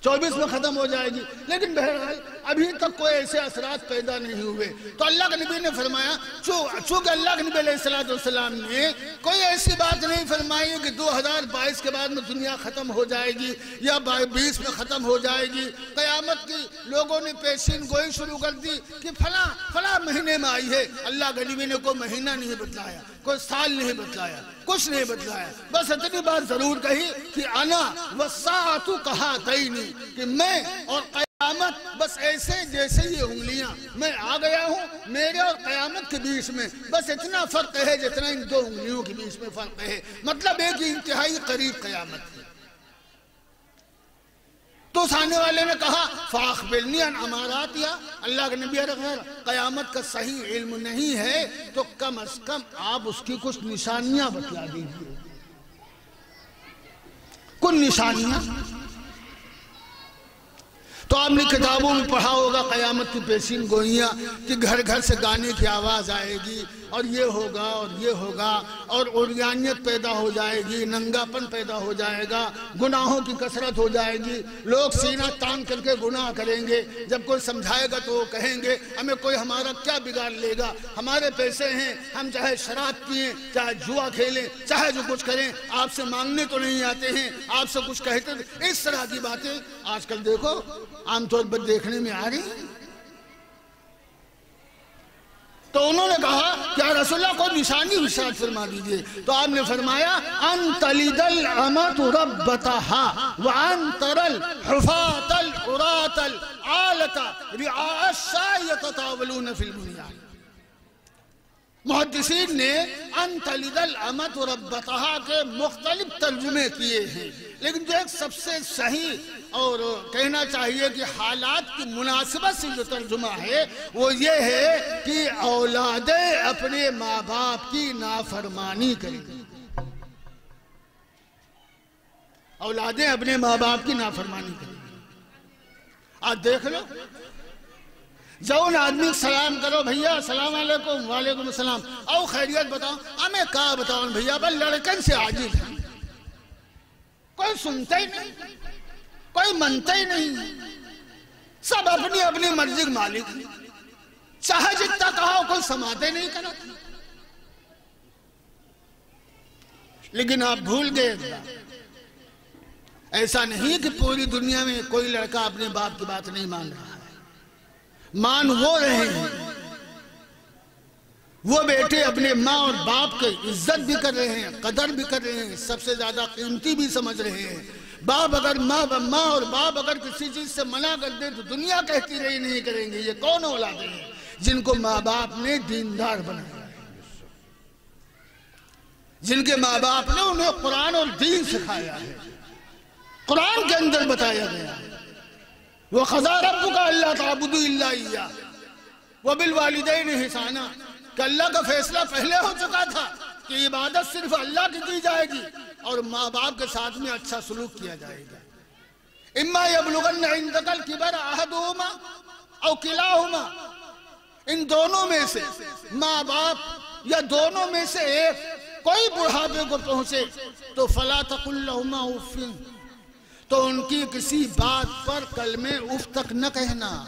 چوبیس میں ختم ہو جائے گی۔ لیکن بہرحال ابھی تک کوئی ایسے اثرات پیدا نہیں ہوئے۔ تو اللہ کے نبی نے فرمایا چونکہ اللہ کے نبی علیہ السلام نے کوئی ایسی بات نہیں فرمائی کہ دو ہزار بائیس کے بعد میں دنیا ختم ہو جائے گی یا بیس میں ختم ہو جائے گی۔ قیامت کی لوگوں نے پیشین گوئی شروع کر دی کہ فلاں فلاں مہینے میں آئی ہے۔ اللہ کے نبی نے کوئی مہینہ نہیں بتلایا، کوئی سال نہیں بتلایا، کچھ نہیں بتلایا۔ بس اتنی بات ضرور کہی کہ انا وساعتو کہا تینی کہ میں اور قیامت بس ایسے جیسے یہ انگلیاں۔ میں آ گیا ہوں، میرے اور قیامت کے بیچ میں۔ بس اتنا فرق ہے جتنا ان دو انگلیوں کے بیچ میں فرق ہے۔ مطلب ایک انتہائی قریب قیامت۔ ہے تو اس آنے والے نے کہا فَاخْبِرْنِي عَنْ عَمَارَاتِيَا اللہ کے نبی اگر قیامت کا صحیح علم نہیں ہے، تو کم از کم آپ اس کی کچھ نشانیاں بتلا دیجیے۔ کچھ نشانیاں؟ تو آپ نے کتابوں میں پڑھا ہوگا قیامت کی پیشین گوئیاں کہ گھر گھر سے گانے کی آواز آئے گی۔ اور یہ ہوگا اور یہ ہوگا اور اوریانیت پیدا ہو جائے گی، ننگاپن پیدا ہو جائے گا، گناہوں کی کثرت ہو جائے گی۔ لوگ سینہ تان کر کے گناہ کریں گے۔ جب کوئی سمجھائے گا تو وہ کہیں گے، ہمیں کوئی ہمارا کیا بگاڑ لے گا؟ ہمارے پیسے ہیں، ہم چاہے شراب پئیں چاہے جوا کھیلیں، چاہے جو کچھ کریں، آپ سے مانگنے تو نہیں آتے ہیں، آپ سے کچھ کہتے اس طرح کی باتیں آج کل دیکھو، عام طور پر دیکھنے میں آ رہی ہیں۔ تو انہوں نے کہا کہ رسول اللہ کو نشانی وشاد فرما دیجیے. تو آپ نے فرمایا، انت لد العمت ربتها وانت الحفات العرات العالت رعاء الشائع تطاولون في البنیان. محدثین نے انت لد العمت کے مختلف ترجمے کیے ہیں۔ لیکن جو ایک سب سے صحیح اور کہنا چاہیے کہ حالات کی مناسبت سے جو ترجمہ ہے، وہ یہ ہے کہ اولادیں اپنے ماں باپ کی نافرمانی کریں۔ اولادیں اپنے ماں باپ کی نافرمانی کریں۔ آج دیکھ لو۔ جون آدمی سلام کرو بھیا، سلام علیکم، وعلیکم السلام۔ او خیریت بتاؤ۔ ہمیں کہا بتاؤ بھیا بل لڑکن سے عاجز ہے کوئی سنتا ہی نہیں، کوئی منتا ہی نہیں۔ سب اپنی اپنی مرضی مالک چاہے جتنا کہا، کوئی سماتے نہیں کرا۔ لیکن آپ بھول گئے۔ ایسا نہیں کہ پوری دنیا میں کوئی لڑکا اپنے باپ کی بات نہیں مان رہا۔ ہے مان وہ رہے ہیں۔ وہ بیٹے اپنے ماں اور باپ کے عزت بھی کر رہے ہیں، قدر بھی کر رہے ہیں، سب سے زیادہ قیمتی بھی سمجھ رہے ہیں۔ باپ اگر ماں ماں اور باپ اگر کسی چیز سے منع کر دیں تو دنیا کہتی رہی نہیں کریں گے۔ یہ کون اولادیں ہیں؟ جن کو ماں باپ نے دیندار بنایا۔ جن کے ماں باپ نے انہیں قرآن اور دین سکھایا ہے۔ قرآن کے اندر بتایا گیا ہے۔ وہ خزا رب کا اللہ تعبد اللہ وہ کہ اللہ کا فیصلہ پہلے ہو چکا تھا کہ عبادت صرف اللہ کی کی جائے گی اور ماں باپ کے ساتھ میں اچھا سلوک کیا جائے گا۔ اما یبلغن عندک الکبر احدهما او کلاهما ان دونوں میں سے ماں باپ یا دونوں میں سے ایک کوئی بڑھاپے کو پہنچے تو فلا تقل لهما اف تو ان کی کسی بات پر کلمے اف تک نہ کہنا۔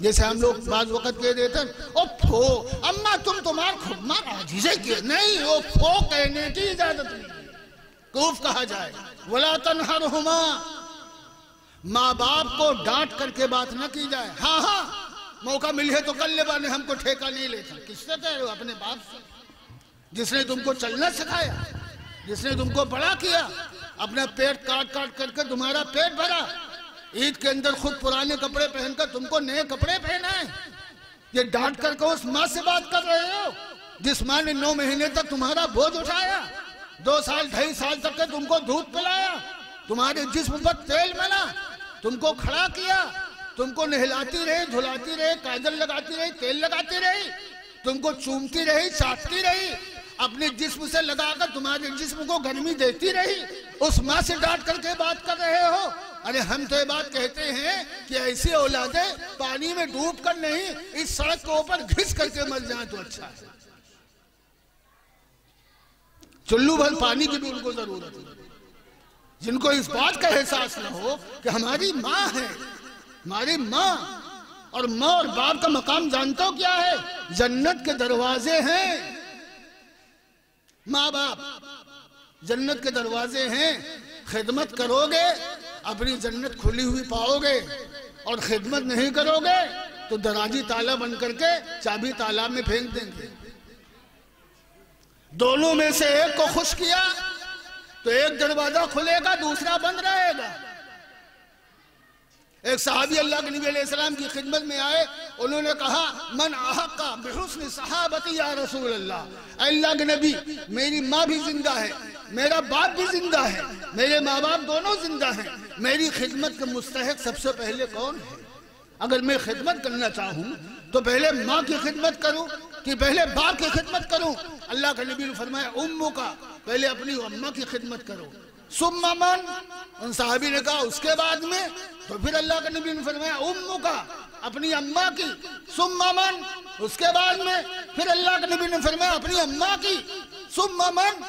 جیسے ہم لوگ بعض وقت کہہ دیتے ہیں، او پھو اما تم تمہار خود مار آجیزے نہیں، او پھو کہنے کی اجازت نہیں۔ کوف کہا جائے، ولا تنہرہما۔ ماں باپ کو ڈانٹ کر کے بات نہ کی جائے۔ ہاں ہاں موقع ملی تو کل لبا نے ہم کو ٹھیکہ نہیں لیتا کس سے کہہ رہے ہو؟ اپنے باپ سے۔ جس نے تم کو چلنا سکھایا، جس نے تم کو بڑا کیا اپنا پیٹ کاٹ کاٹ کر کے تمہارا پیٹ بھرا۔ عید کے اندر خود پرانے کپڑے پہن کر تم کو نئے کپڑے پہنا ہے یہ ڈانٹ کر کے اس ماں سے بات کر رہے ہو۔ جس ماں نے نو مہینے تک تمہارا بوجھ اٹھایا، دو سال، ڈھائی سال تک کے تم کو دودھ پلایا، تمہارے جسم پر تیل ملا، تم کو کھڑا کیا، تم کو نہلاتی رہی، دھلاتی رہی، کاجل لگاتی رہی، تیل لگاتی رہی، تم کو چومتی رہی، چاٹتی رہی۔ اپنے جسم سے لگا کر تمہارے جسم کو گرمی دیتی رہی۔ اس ماں سے ڈانٹ کر کے بات کر رہے ہو۔ ارے، ہم تو یہ بات کہتے ہیں کہ ایسی اولادیں پانی میں ڈوب کر نہیں، اس سڑک کے اوپر گھس کر کے مر جائیں تو اچھا ہے۔ چلو بھر پانی کی بھی ان کو ضرورت ہے۔ جن کو اس بات کا احساس نہ ہو کہ ہماری ماں ہے، ہماری ماں اور ماں اور باپ کا مقام جانتا ہو کیا ہے؟ جنت کے دروازے ہیں۔ ماں باپ، جنت کے دروازے ہیں، خدمت کرو گے، اپنی جنت کھلی ہوئی پاؤ گے، اور خدمت نہیں کرو گے، تو دراجی تالا بن کر کے چابی تالاب میں پھینک دیں گے۔ دونوں میں سے ایک کو خوش کیا، تو ایک دروازہ کھلے گا، دوسرا بند رہے گا۔ ایک صحابی اللہ کے نبی علیہ السلام کی خدمت میں آئے، انہوں نے کہا، من احقا بحسن صحابتی یا رسول اللہ؟ اللہ کے نبی، میری ماں بھی زندہ ہے، میرا باپ بھی زندہ ہے، میرے ماں باپ دونوں زندہ ہیں۔ میری خدمت کے مستحق سب سے پہلے کون ہے؟ اگر میں خدمت کرنا چاہوں، تو پہلے ماں کی خدمت کروں کہ پہلے باپ کی خدمت کروں؟ اللہ کے نبی نے فرمایا امو کا پہلے اپنی اماں کی خدمت کرو۔ ثم من؟ ان صحابی نے کہا، اس کے بعد میں؟ تو پھر اللہ کے نبی نے فرمایا امو کا اپنی اماں کی۔ ثم من؟ اس کے بعد میں؟ پھر اللہ کے نبی نے فرمایا، اپنی اماں کی۔ ثم من؟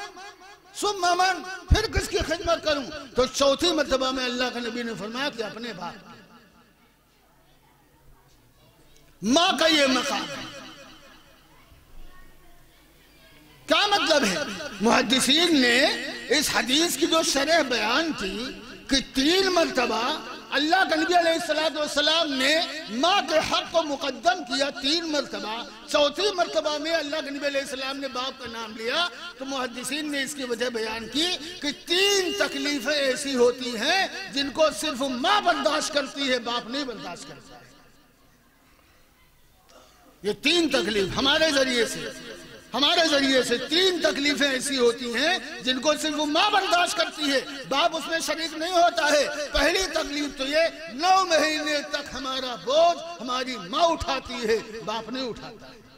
ثم من؟ پھر کس کی خدمت کروں؟ تو چوتھی مرتبہ میں اللہ کے نبی نے فرمایا کہ اپنے باپ۔ ماں کا یہ مقام ہے۔ کیا مطلب ہے؟ محدثین نے اس حدیث کی جو شرح بیان کی کہ تین مرتبہ اللہ کے نبی علیہ السلام نے ماں کے حق کو مقدم کیا تین مرتبہ، چوتھی مرتبہ میں اللہ کے نبی علیہ السلام نے باپ کا نام لیا۔ تو محدثین نے اس کی وجہ بیان کی کہ تین تکلیفیں ایسی ہوتی ہیں جن کو صرف ماں برداشت کرتی ہے، باپ نہیں برداشت کرتا۔ ہے یہ تین تکلیف ہمارے ذریعے سے۔ ہمارے ذریعے سے تین تکلیفیں ایسی ہوتی ہیں جن کو صرف ماں برداشت کرتی ہے، باپ اس میں شریک نہیں ہوتا ہے۔ پہلی تکلیف تو یہ، نو مہینے تک ہمارا بوجھ ہماری ماں اٹھاتی ہے، باپ نہیں اٹھاتا۔ ہے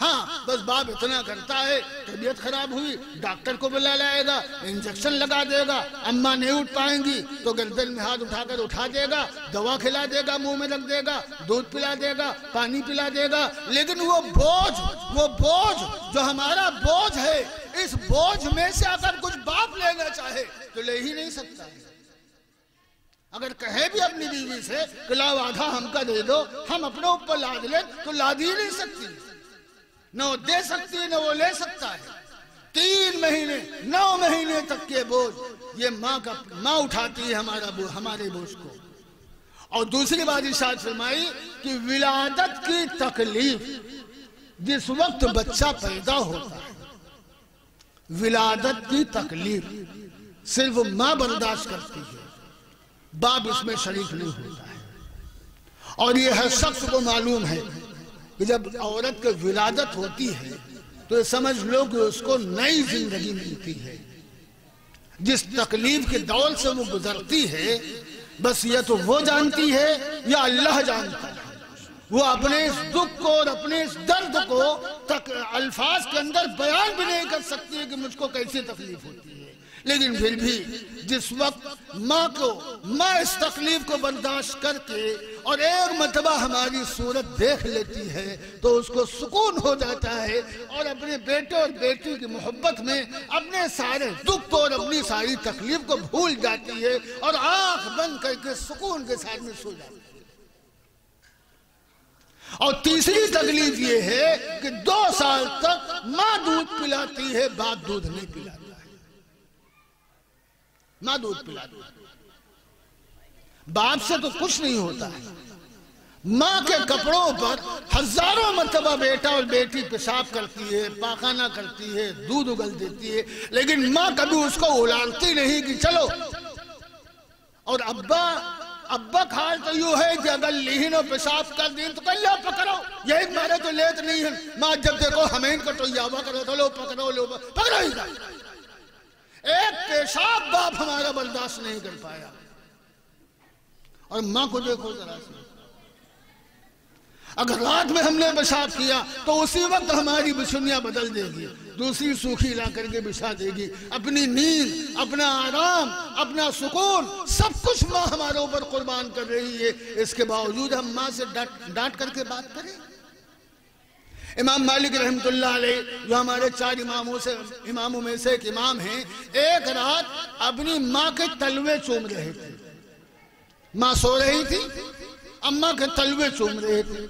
ہاں بس باپ اتنا کرتا ہے، طبیعت خراب ہوئی، ڈاکٹر کو بلا لائے گا، انجیکشن لگا دے گا، اماں نہیں اٹھ پائیں گی، تو گردن میں ہاتھ اٹھا کر اٹھا دے گا، دوا کھلا دے گا، منہ میں رکھ دے گا، دودھ پلا دے گا، پانی پلا دے گا، لیکن وہ بوجھ وہ بوجھ جو ہمارا بوجھ ہے، اس بوجھ میں سے اگر کچھ باپ لینا چاہے، تو لے ہی نہیں سکتا۔ ہے اگر کہے بھی اپنی بیوی سے کہ لاؤ آدھا ہم کا دے دو، ہم اپنے اوپر لاد لیں، تو لاد ہی نہیں سکتی۔ نہ وہ دے سکتی ہے نہ وہ لے سکتا ہے۔ تین مہینے، نو مہینے تک کے بوجھ یہ ماں کا، ماں اٹھاتی ہے ہمارا بوجھ ہمارے بوجھ کو۔ اور دوسری بات ارشاد فرمائی کہ ولادت کی تکلیف جس وقت بچہ پیدا ہوتا ہے، ولادت کی تکلیف صرف ماں برداشت کرتی ہے، باپ اس میں شریک نہیں ہوتا ہے۔ اور یہ ہر شخص کو معلوم ہے کہ جب عورت کے ولادت ہوتی ہے تو سمجھ لو کہ اس کو نئی زندگی ملتی ہے۔ جس تکلیف کے دور سے وہ گزرتی ہے، بس یہ تو وہ جانتی ہے یا اللہ جانتا ہے۔ وہ اپنے اس دکھ کو اور اپنے اس درد کو الفاظ کے اندر بیان بھی نہیں کر سکتی ہے کہ مجھ کو کیسی تکلیف ہوتی ہے۔ لیکن پھر بھی جس وقت ماں کو، ماں اس تکلیف کو برداشت کر کے اور ایک مرتبہ ہماری صورت دیکھ لیتی ہے تو اس کو سکون ہو جاتا ہے اور اپنے بیٹے اور بیٹی کی محبت میں اپنے سارے دکھ اور اپنی ساری تکلیف کو بھول جاتی ہے اور آنکھ بند کر کے سکون کے ساتھ میں سو جاتی ہے۔ اور تیسری تکلیف یہ ہے کہ دو سال تک ماں دودھ پلاتی ہے، باپ دودھ نہیں پلاتا۔ ماں دودھ پلاتی ہے باپ سے تو کچھ نہیں ہوتا۔ ماں کے کپڑوں پر ہزاروں مرتبہ بیٹا اور بیٹی پیشاب کرتی ہے، پاخانہ کرتی ہے، دودھ اگل دیتی ہے، لیکن ماں کبھی اس کو اڑانتی نہیں کہ چلو۔ اور ابا ابا کھال تو یوں ہے کہ اگر لیہن و پیشاب کر دیں تو کل لو پکڑو۔ یہ ایک مارے تو لیت نہیں ہے۔ ماں جب دیکھو ہمیں کو تو یاوا کرو تو لو، پکڑو لو، پکڑو۔ ہی ایک پیشاب باپ ہمارا برداشت نہیں کر پایا۔ اور ماں کو دیکھو ذرا سے اگر رات میں ہم نے پیشاب کیا تو اسی وقت ہماری بچھنیاں بدل دے گی۔ دوسری سوکھی لا کر کے بچھا دے گی۔ اپنی نیند، اپنا آرام، اپنا سکون، سب کچھ ماں ہمارے اوپر قربان کر رہی ہے۔ اس کے باوجود ہم ماں سے ڈانٹ کر کے بات کریں۔ امام مالک رحمت اللہ علیہ، جو ہمارے چار اماموں سے، اماموں میں سے ایک امام ہیں، ایک رات اپنی ماں کے تلوے چوم رہے تھے۔ ماں سو رہی تھی، اماں کے تلوے چوم رہے تھے۔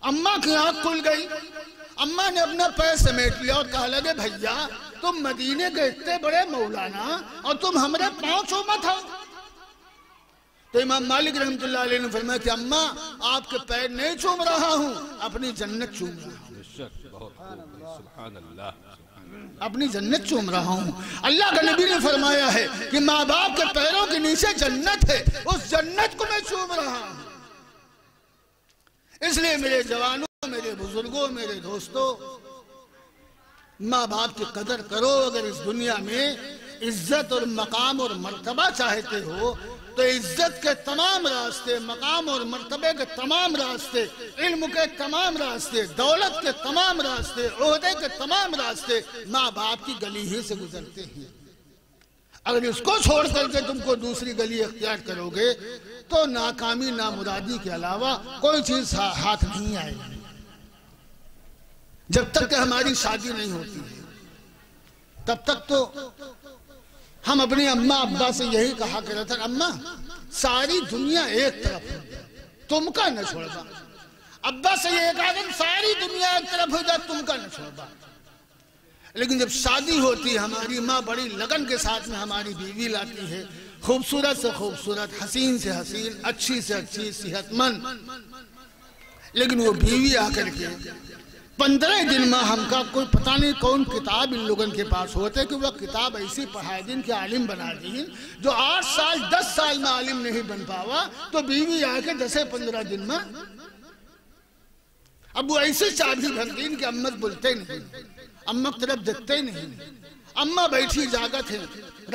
اماں کی آنکھ کھل گئی۔ اماں نے اپنا پیر سمیٹ لیا اور کہا لگے، بھیا، تم مدینے کے اتنے بڑے مولانا اور تم ہمارے پاؤں چوما تھا۔ تو امام مالک رحمت اللہ علیہ نے فرمایا کہ اماں، آپ کے پیر نہیں چوم رہا ہوں، اپنی جنت چوم رہا ہوں بے شک بہت خوب سبحان اللہ اپنی جنت چوم رہا ہوں۔ اللہ کا نبی نے فرمایا ہے کہ ماں باپ کے پیروں کے نیچے جنت ہے۔ اس جنت کو میں چوم رہا ہوں۔ اس لیے میرے جوانوں، میرے بزرگوں، میرے دوستوں، ماں باپ کی قدر کرو۔ اگر اس دنیا میں عزت اور مقام اور مرتبہ چاہتے ہو تو عزت کے تمام راستے، مقام اور مرتبے کے تمام راستے، علم کے تمام راستے، دولت کے تمام راستے، عہدے کے تمام راستے ماں باپ کی گلی ہی سے گزرتے ہیں۔ اگر اس کو چھوڑ کر کے تم کو دوسری گلی اختیار کرو گے، تو ناکامی، نامرادی کے علاوہ کوئی چیز ہاتھ نہیں آئے گی۔ جب تک کہ ہماری شادی نہیں ہوتی ہے تب تک تو ہم اپنی اماں، ابا سے یہی کہا کرتے تھے، اماں، ساری دنیا ایک طرف ہے تم کا نہ چھوڑا ابا سے یہ کہا کہ ساری دنیا ایک طرف ہو جائے تم کا نہ چھوڑا لیکن جب شادی ہوتی ہے ہماری ماں بڑی لگن کے ساتھ میں ہماری بیوی لاتی ہے۔ خوبصورت سے خوبصورت، حسین سے حسین، اچھی سے اچھی، صحت مند۔ لیکن وہ بیوی آ کر کے پندرہ دن میں ہم کا کوئی پتہ نہیں کون کتاب ان لوگوں کے پاس ہوتے کہ وہ کتاب ایسی پڑھائی دن کے عالم بنا دیں جو آٹھ سال، دس سال میں عالم نہیں بن پاوا، تو بیوی آ کے دسے پندرہ دن میں اب وہ ایسی چابی بھر دین کہ امت بولتے نہیں، امت طرف دیکھتے نہیں۔ اماں بیٹھی جاگت ہے۔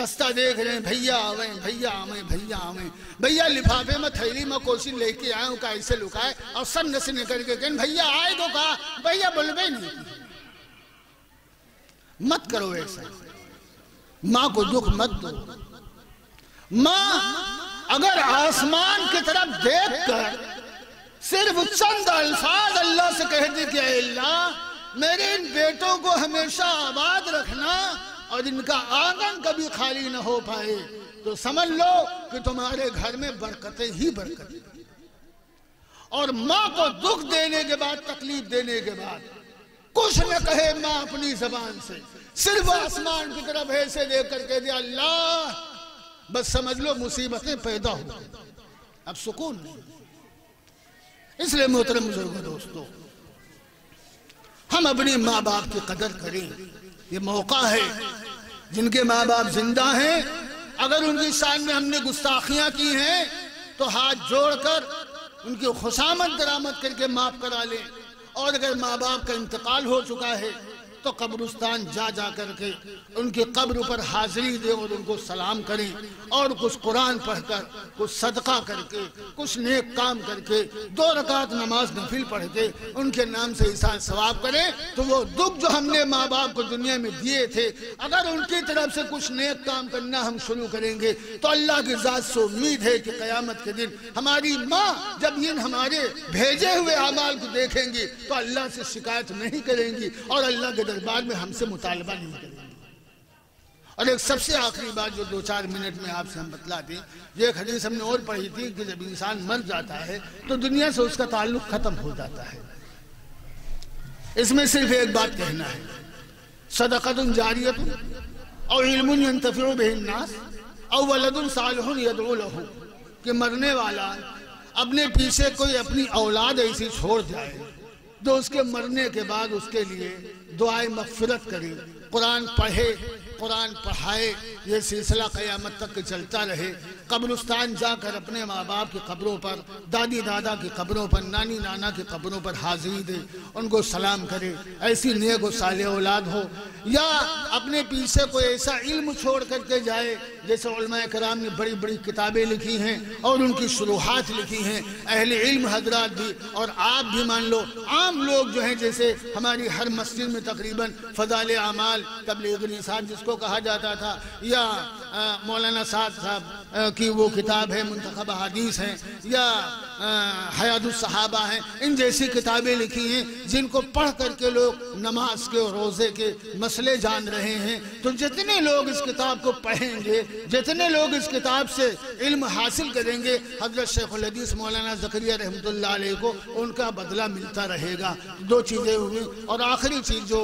رستہ دیکھ رہے ہیں، بھیا آویں بھیا آویں بھیا آویں بھیا لفافے میں تھیلی میں کوشش لے کے آئے ہوں کا ایسے لکائے اور سن سے نکل کے کہیں بھیا آئے تو کہا، بھیا بلوے نہیں۔ مت کرو ایسا۔ ماں کو دکھ مت دو۔ ماں، اگر آسمان کی طرف دیکھ کر صرف چند الفاظ اللہ سے کہہ دی کہ اے اللہ، میرے ان بیٹوں کو ہمیشہ آباد رکھنا اور ان کا آنگن کبھی خالی نہ ہو پائے، تو سمجھ لو کہ تمہارے گھر میں برکتیں ہی برکتیں اور ماں کو دکھ دینے کے بعد، تکلیف دینے کے بعد، کچھ نہ کہے ماں اپنی زبان سے، صرف آسمان کی طرف ایسے دے کر کے دیا اللہ، بس سمجھ لو مصیبتیں پیدا ہو اب سکون نہیں۔ اس لیے محترم بزرگ دوستو ہم اپنی ماں باپ کی قدر کریں۔ یہ موقع ہے جن کے ماں باپ زندہ ہیں۔ اگر ان کی شان میں ہم نے گستاخیاں کی ہیں، تو ہاتھ جوڑ کر ان کی خسامت درامت کر کے معاف کرا لیں۔ اور اگر ماں باپ کا انتقال ہو چکا ہے تو قبرستان جا جا کر کے ان کی قبر پر حاضری دے اور ان کو سلام کریں اور کچھ قرآن پڑھ کر، کچھ صدقہ کر کے، کچھ نیک کام کر کے، دو رکعت نماز نفل پڑھ کے ان کے نام سے احسان ثواب کریں تو وہ دکھ جو ہم نے ماں باپ کو دنیا میں دیے تھے، اگر ان کی طرف سے کچھ نیک کام کرنا ہم شروع کریں گے تو اللہ کی ذات سے امید ہے کہ قیامت کے دن ہماری ماں جب ان ہمارے بھیجے ہوئے اعمال کو دیکھیں گی تو اللہ سے شکایت نہیں کریں گی اور اللہ کے دربار میں ہم سے مطالبہ نہیں کریں گے۔ اور ایک سب سے آخری بات جو دو چار منٹ میں آپ سے ہم بتلا دیں، یہ ایک حدیث ہم نے اور پڑھی تھی کہ جب انسان مر جاتا ہے تو دنیا سے اس کا تعلق ختم ہو جاتا ہے۔ اس میں صرف ایک بات کہنا ہے صدقت جاریت او علم ينتفع به الناس او ولد صالح يدعو له، کہ مرنے والا اپنے پیچھے کوئی اپنی اولاد ایسی چھوڑ جائے۔ جو اس کے مرنے کے بعد اس کے لیے دعائیں مغفرت کرے قرآن پڑھے، قرآن پڑھائے، یہ سلسلہ قیامت تک چلتا رہے۔ قبرستان جا کر اپنے ماں باپ کی قبروں پر، دادی دادا کی قبروں پر، نانی نانا کی قبروں پر حاضری دے۔ ان کو سلام کرے۔ ایسی نیک و صالح اولاد ہو۔ یا اپنے پیچھے کوئی ایسا علم چھوڑ کر کے جائے جیسے علماء کرام نے بڑی بڑی کتابیں لکھی ہیں اور ان کی شروحات لکھی ہیں۔ اہل علم حضرات بھی اور آپ بھی مان لو، عام لوگ جو ہیں جیسے ہماری ہر مسجد میں تقریباً فضال اعمال تبلیغ نصاب جس کو کہا جاتا تھا، یا مولانا صاحب صاحب کی وہ کتاب ہے، منتخب حدیث ہیں، یا حیات الصحابہ ہیں۔ ان جیسی کتابیں لکھی ہیں جن کو پڑھ کر کے لوگ نماز کے اور روزے کے مسئلے جان رہے ہیں۔ تو جتنے لوگ اس کتاب کو پڑھیں گے جتنے لوگ اس کتاب سے علم حاصل کریں گے، حضرت شیخ الحدیث مولانا زکریہ رحمۃ اللہ علیہ کو ان کا بدلہ ملتا رہے گا۔ دو چیزیں ہوئی اور آخری چیز جو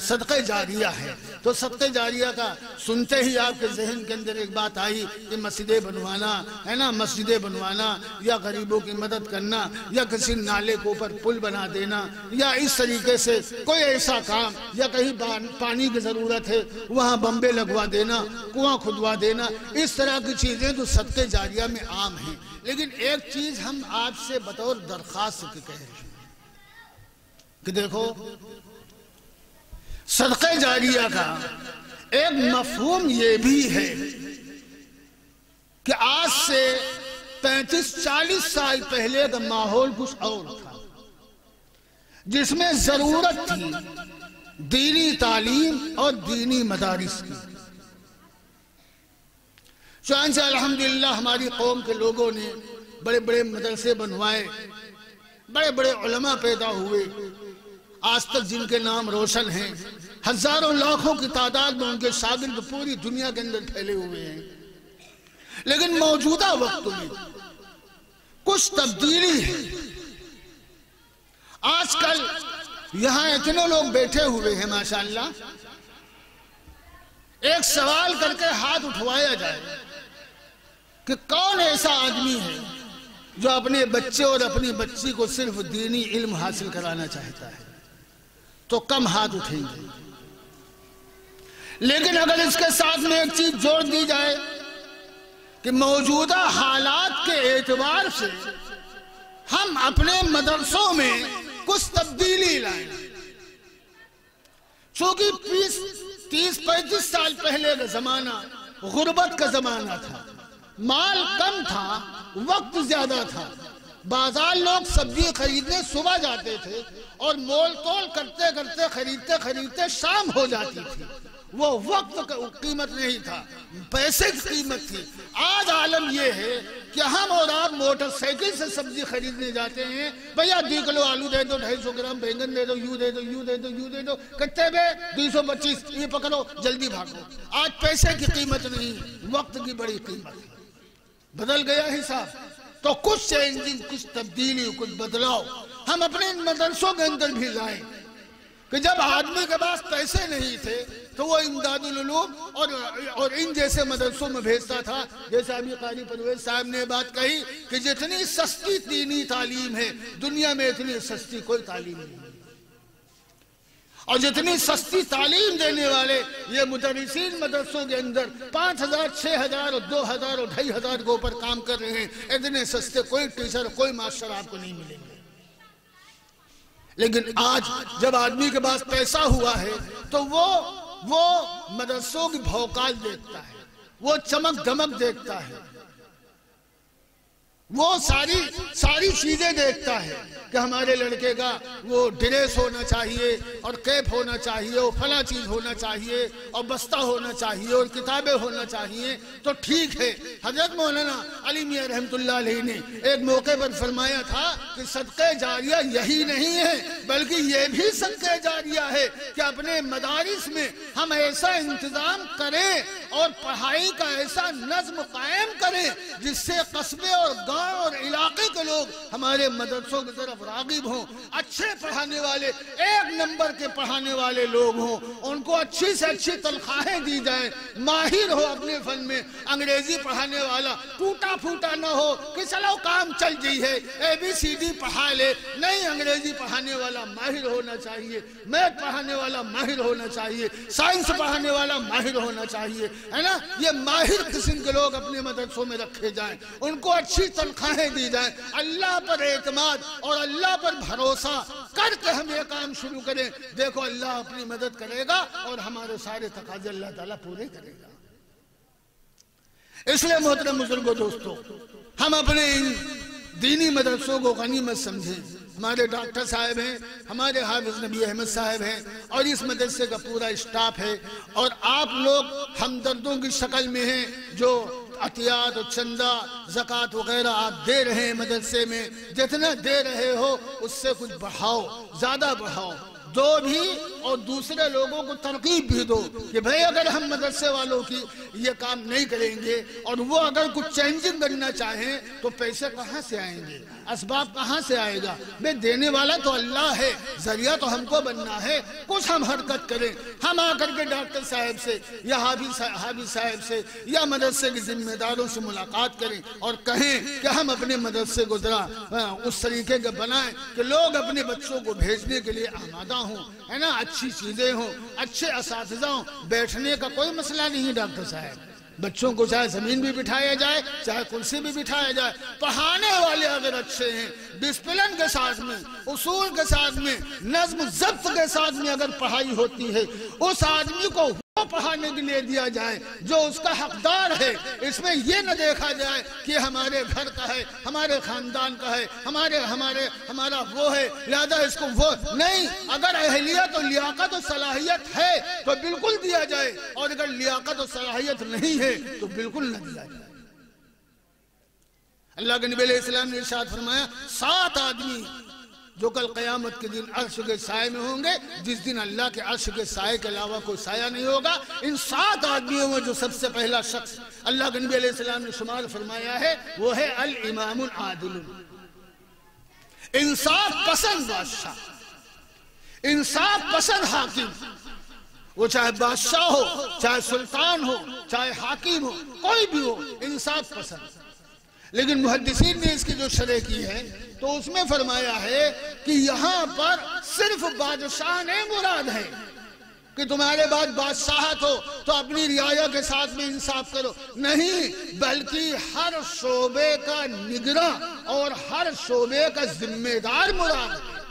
صدقہ جاریہ ہے۔ تو صدقہ جاریہ کا سنتے ہی آپ کے ذہن کے اندر ایک بات آئی کہ مسجدیں بنوانا ہے نا؟ مسجدیں بنوانا یا غریبوں کی مدد کرنا یا کسی نالے کو اوپر پل بنا دینا یا اس طریقے سے کوئی ایسا کام یا کہیں پانی کی ضرورت ہے، وہاں بمبے لگوا دینا، کنواں کھدوا دینا، اس طرح کی چیزیں تو صدقہ جاریہ میں عام ہیں۔ لیکن ایک چیز ہم آپ سے بطور درخواست کے کہہ رہے ہیں۔ کہ دیکھو، صدقہ جاریہ کا ایک مفہوم یہ بھی ہے کہ آج سے پینتیس، چالیس سال پہلے کا ماحول کچھ اور تھا۔ جس میں ضرورت تھی دینی تعلیم اور دینی مدارس کی۔ چانچہ الحمدللہ ہماری قوم کے لوگوں نے بڑے بڑے مدرسے بنوائے، بڑے بڑے علماء پیدا ہوئے۔ آج تک جن کے نام روشن ہیں، ہزاروں لاکھوں کی تعداد میں ان کے شاگرد پوری دنیا کے اندر پھیلے ہوئے ہیں۔ لیکن موجودہ وقت میں کچھ تبدیلی ہے۔ آج کل یہاں اتنے لوگ بیٹھے ہوئے ہیں، ماشاءاللہ۔ ایک سوال کر کے ہاتھ اٹھوایا جائے۔ کہ کون ایسا آدمی ہے جو اپنے بچے اور اپنی بچی کو صرف دینی علم حاصل کرانا چاہتا ہے؟ تو کم ہاتھ اٹھیں گے۔ لیکن اگر اس کے ساتھ میں ایک چیز جوڑ دی جائے کہ موجودہ حالات کے اعتبار سے ہم اپنے مدرسوں میں کچھ تبدیلی لائیں۔ چونکہ تیس پینتیس سال پہلے کا زمانہ غربت کا زمانہ تھا۔ مال کم تھا، وقت زیادہ تھا۔ بازار لوگ سبزی خریدنے صبح جاتے تھے اور مول تول کرتے کرتے خریدتے خریدتے شام ہو جاتی تھی۔ وہ وقت کا قیمت نہیں تھا، پیسے کی قیمت تھی۔ آج عالم یہ ہے کہ ہم اور آپ موٹر سائیکل سے سبزی خریدنے جاتے ہیں۔ بھیا، دو کلو آلو دے دو، ڈھائی سو گرام بینگن دے دو، یوں دے دو، یوں دے دو، یوں دے دو۔ کتے بے، دو سو پچیس، یہ پکڑو، جلدی بھاگو۔ آج پیسے کی قیمت نہیں، وقت کی بڑی قیمت۔ بدل گیا حساب۔ تو کچھ چینجنگ کچھ تبدیلی، کچھ بدلاؤ۔ ہم اپنے مدرسوں کے اندر بھی لائیں کہ جب آدمی کے پاس پیسے نہیں تھے، تو وہ امداد العلوم اور اور ان جیسے مدرسوں میں بھیجتا تھا۔ جیسے ابھی قاری پرویز صاحب نے بات کہی کہ جتنی سستی دینی تعلیم ہے، دنیا میں اتنی سستی کوئی تعلیم نہیں۔ اور جتنی سستی تعلیم دینے والے یہ مدرسین مدرسوں کے اندر پانچ ہزار، چھ ہزار اور دو ہزار اور ڈھائی ہزار کے اوپر کام کر رہے ہیں، اتنے سستے کوئی ٹیچر، کوئی ماسٹر آپ کو نہیں ملیں گے۔ لیکن آج جب آدمی کے پاس پیسہ ہوا ہے، تو وہ وہ مدرسوں کی بھوکال دیکھتا ہے، وہ چمک دمک دیکھتا ہے۔ وہ ساری ساری چیزیں دیکھتا ہے کہ ہمارے لڑکے کا وہ ڈریس ہونا چاہیے اور کیپ ہونا چاہیے اور فلاں چیز ہونا چاہیے اور بستہ ہونا چاہیے اور کتابیں ہونا چاہیے تو ٹھیک ہے۔ حضرت مولانا علی میاں رحمت اللہ علیہ نے ایک موقع پر فرمایا تھا کہ صدقہ جاریہ یہی نہیں ہے، بلکہ یہ بھی صدقہ جاریہ ہے کہ اپنے مدارس میں ہم ایسا انتظام کریں اور پڑھائی کا ایسا نظم قائم کریں جس سے قصبے اور گاؤں اور علاقے کے لوگ ہمارے مدرسوں کی طرف راغب ہوں، اچھے پڑھانے والے، ایک نمبر کے پڑھانے والے لوگ ہوں، ان کو اچھی سے اچھی تنخواہیں دی جائیں، ماہر ہو اپنے فن میں، انگریزی پڑھانے والا، ٹوٹا پھوٹا نہ ہو، کہ چلو کام چل جی ہے اے بی سی ڈی پڑھا لے، نہیں انگریزی پڑھانے والا ماہر ہونا چاہیے، میتھ پڑھانے والا ماہر ہونا چاہیے، سائنس پڑھانے والا ماہر ہونا چاہیے، ہے نا؟ یہ ماہر قسم کے لوگ اپنے مدرسوں میں رکھے جائیں، ان کو اچھی تنخواہیں دی جائیں اللہ پر اعتماد اور اللہ پر بھروسہ کر کے ہم یہ کام شروع کریں۔ دیکھو اللہ اپنی مدد کرے گا اور ہمارے سارے تقاضے اللہ تعالیٰ پورے کرے گا۔ اس لیے محترم بزرگوں دوستو ہم اپنے دینی مدرسوں کو غنیمت سمجھیں۔ ہمارے ڈاکٹر صاحب ہیں، ہمارے حافظ نبی احمد صاحب ہیں اور اس مدرسے کا پورا اسٹاف ہے۔ اور آپ لوگ ہمدردوں کی شکل میں ہیں جو عطیات و چندہ، زکوٰۃ وغیرہ آپ دے رہے ہیں مدرسے میں، جتنا دے رہے ہو، اس سے کچھ بڑھاؤ، زیادہ بڑھاؤ۔ دو بھی اور دوسرے لوگوں کو ترغیب بھی دو کہ بھئی اگر ہم مدرسے والوں کی یہ کام نہیں کریں گے اور وہ اگر کچھ چینجنگ کرنا چاہیں تو پیسے کہاں سے آئیں گے؟ اسباب کہاں سے آئے گا؟ بے دینے والا تو اللہ ہے، ذریعہ تو ہم کو بننا ہے، کچھ ہم حرکت کریں۔ ہم آ کر کے ڈاکٹر صاحب سے یا حافظ صاحب سے یا مدرسے کے ذمہ داروں سے ملاقات کریں اور کہیں کہ ہم اپنے مدرسے کو ذرا اس طریقے کے بنائیں کہ لوگ اپنے بچوں کو بھیجنے کے لیے آمادہ ہوں، ہے نا؟ اچھی چیزیں ہوں، اچھے اساتذہ ہوں۔ بیٹھنے کا کوئی مسئلہ نہیں ڈاکٹر صاحب۔ بچوں کو چاہے زمین بھی بٹھایا جائے، چاہے کرسی بھی بٹھایا جائے۔ پڑھانے والے اگر اچھے ہیں ڈسپلن کے ساتھ میں، اصول کے ساتھ میں، نظم ضبط کے ساتھ میں اگر پڑھائی ہوتی ہے، اس آدمی کو وہ پڑھانے کے لیے دیا جائے، جو اس کا حقدار ہے، اس میں یہ نہ دیکھا جائے کہ ہمارے گھر کا ہے، ہمارے خاندان کا ہے، ہمارے ہمارے، ہمارا وہ ہے، لہذا اس کو وہ نہیں، اگر اہلیت و لیاقت و صلاحیت ہے تو بالکل دیا جائے، اور اگر لیاقت و صلاحیت نہیں ہے تو بالکل نہ دیا جائے۔ اللہ کے نبی علیہ السلام نے ارشاد فرمایا، سات آدمی جو کل قیامت کے دن عرش کے سائے میں ہوں گے، جس دن اللہ کے عرش کے سائے کے علاوہ کوئی سایہ نہیں ہوگا۔ ان سات آدمیوں میں جو سب سے پہلا شخص اللہ کے نبی علیہ السلام نے شمار فرمایا ہے، وہ ہے الامام العادل۔ انصاف پسند بادشاہ۔ انصاف پسند حاکم۔ وہ چاہے بادشاہ ہو، چاہے سلطان ہو، چاہے حاکم ہو، کوئی بھی ہو انصاف پسند لیکن محدثین نے اس کی جو شرح کی ہے تو اس میں فرمایا ہے کہ یہاں پر صرف بادشاہ نے مراد ہے۔ کہ تمہارے بعد بادشاہت ہو تو اپنی رعایا کے ساتھ میں انصاف کرو۔ نہیں، بلکہ ہر شعبے کا نگراں اور ہر شعبے کا ذمہ دار مراد ہے۔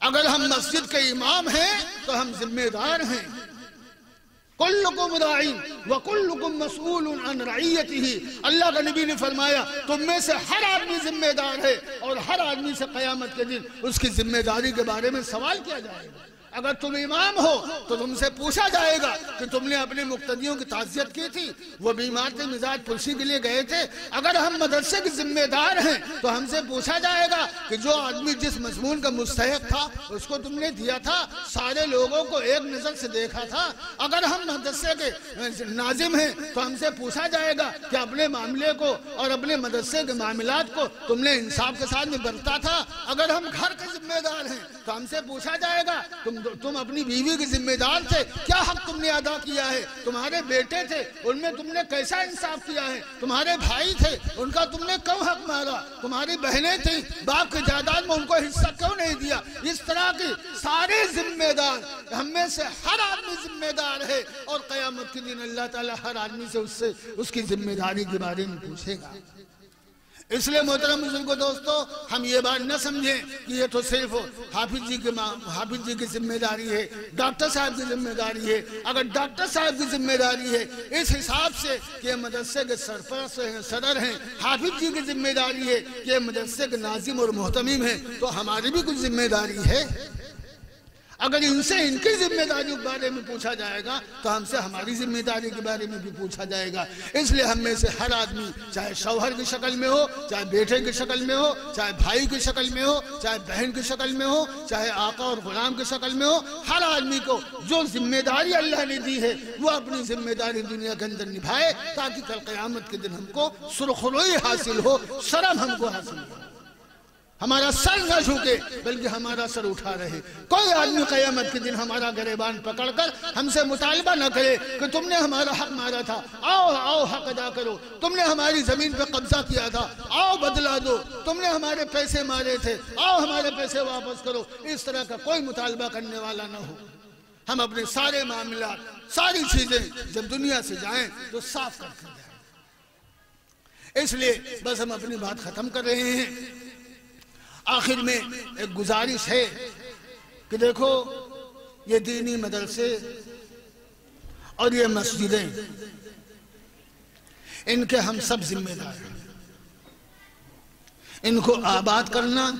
اگر ہم مسجد کے امام ہیں، تو ہم ذمہ دار ہیں۔ کلکم راعین وکلکم مسئول عن ہی اللہ کا نبی نے فرمایا، تم میں سے ہر آدمی ذمہ دار ہے اور ہر آدمی سے قیامت کے دن اس کی ذمہ داری کے بارے میں سوال کیا جائے گا۔ اگر تم امام ہو تو تم سے پوچھا جائے گا کہ تم نے اپنے مقتدیوں کی تعزیت کی تھی، وہ بیمار تھے، مزاج پرسی کے لیے گئے تھے۔ اگر ہم مدرسے کے ذمہ دار ہیں تو ہم سے پوچھا جائے گا کہ جو آدمی جس مضمون کا مستحق تھا، اس کو تم نے دیا تھا، سارے لوگوں کو ایک نظر سے دیکھا تھا۔ اگر ہم مدرسے کے ناظم ہیں تو ہم سے پوچھا جائے گا کہ اپنے معاملے کو اور اپنے مدرسے کے معاملات کو تم نے انصاف کے ساتھ میں برتا تھا۔ اگر ہم گھر کے ذمہ دار ہیں تو ہم سے پوچھا جائے گا تم تم اپنی بیوی کے ذمہ دار تھے۔ کیا حق تم نے ادا کیا ہے؟ تمہارے بیٹے تھے، ان میں تم نے کیسا انصاف کیا ہے؟ تمہارے بھائی تھے، ان کا تم نے کم حق مارا؟ تمہاری بہنیں تھیں، باپ کے جائیداد میں ان کو حصہ کیوں نہیں دیا؟ اس طرح کی سارے ذمہ دار، ہم میں سے ہر آدمی ذمہ دار ہے۔ اور قیامت کے دن اللہ تعالی ہر آدمی سے اس سے، اس کی ذمہ داری کے بارے میں پوچھے گا۔ اس لیے محترم بزرگ دوستو، ہم یہ بات نہ سمجھیں کہ یہ تو صرف حافظ جی کے حافظ جی کی ذمہ داری ہے، ڈاکٹر صاحب کی ذمہ داری ہے۔ اگر ڈاکٹر صاحب کی ذمہ داری ہے، اس حساب سے کہ یہ مدرسے کے سرپرست ہیں، صدر ہیں، حافظ جی کی ذمہ داری ہے کہ یہ مدرسے کے ناظم اور محتمیم ہیں، تو ہماری بھی کچھ ذمہ داری ہے۔ اگر ان سے ان کی ذمہ داری کے بارے میں پوچھا جائے گا، تو ہم سے ہماری ذمہ داری کے بارے میں بھی پوچھا جائے گا۔ اس لیے ہم میں سے ہر آدمی، چاہے شوہر کی شکل میں ہو، چاہے بیٹے کی شکل میں ہو، چاہے بھائی کی شکل میں ہو، چاہے بہن کی شکل میں ہو، چاہے آقا اور غلام کی شکل میں ہو، ہر آدمی کو جو ذمہ داری اللہ نے دی ہے، وہ اپنی ذمہ داری دنیا کے اندر نبھائے، تاکہ کل قیامت کے دن ہم کو سرخروئی حاصل ہو، شرم ہم کو حاصل ہو۔ ہمارا سر نہ جھوکے بلکہ ہمارا سر اٹھا رہے۔ کوئی آدمی قیامت کے دن ہمارا گریبان پکڑ کر ہم سے مطالبہ نہ کرے کہ تم نے ہمارا حق مارا تھا۔ آؤ آؤ، حق ادا کرو۔ تم نے ہماری زمین پہ قبضہ کیا تھا۔ آؤ بدلا دو۔ تم نے ہمارے پیسے مارے تھے۔ آؤ، ہمارے پیسے واپس کرو۔ اس طرح کا کوئی مطالبہ کرنے والا نہ ہو۔ ہم اپنے سارے معاملات، ساری چیزیں جب دنیا سے جائیں تو صاف کر کر جائیں اس لیے بس ہم اپنی بات ختم کر رہے ہیں۔ آخر میں ایک گزارش ہے کہ دیکھو، یہ دینی مدرسے اور یہ مسجدیں، ان کے ہم سب ذمہ دار ہیں۔ ان کو آباد کرنا،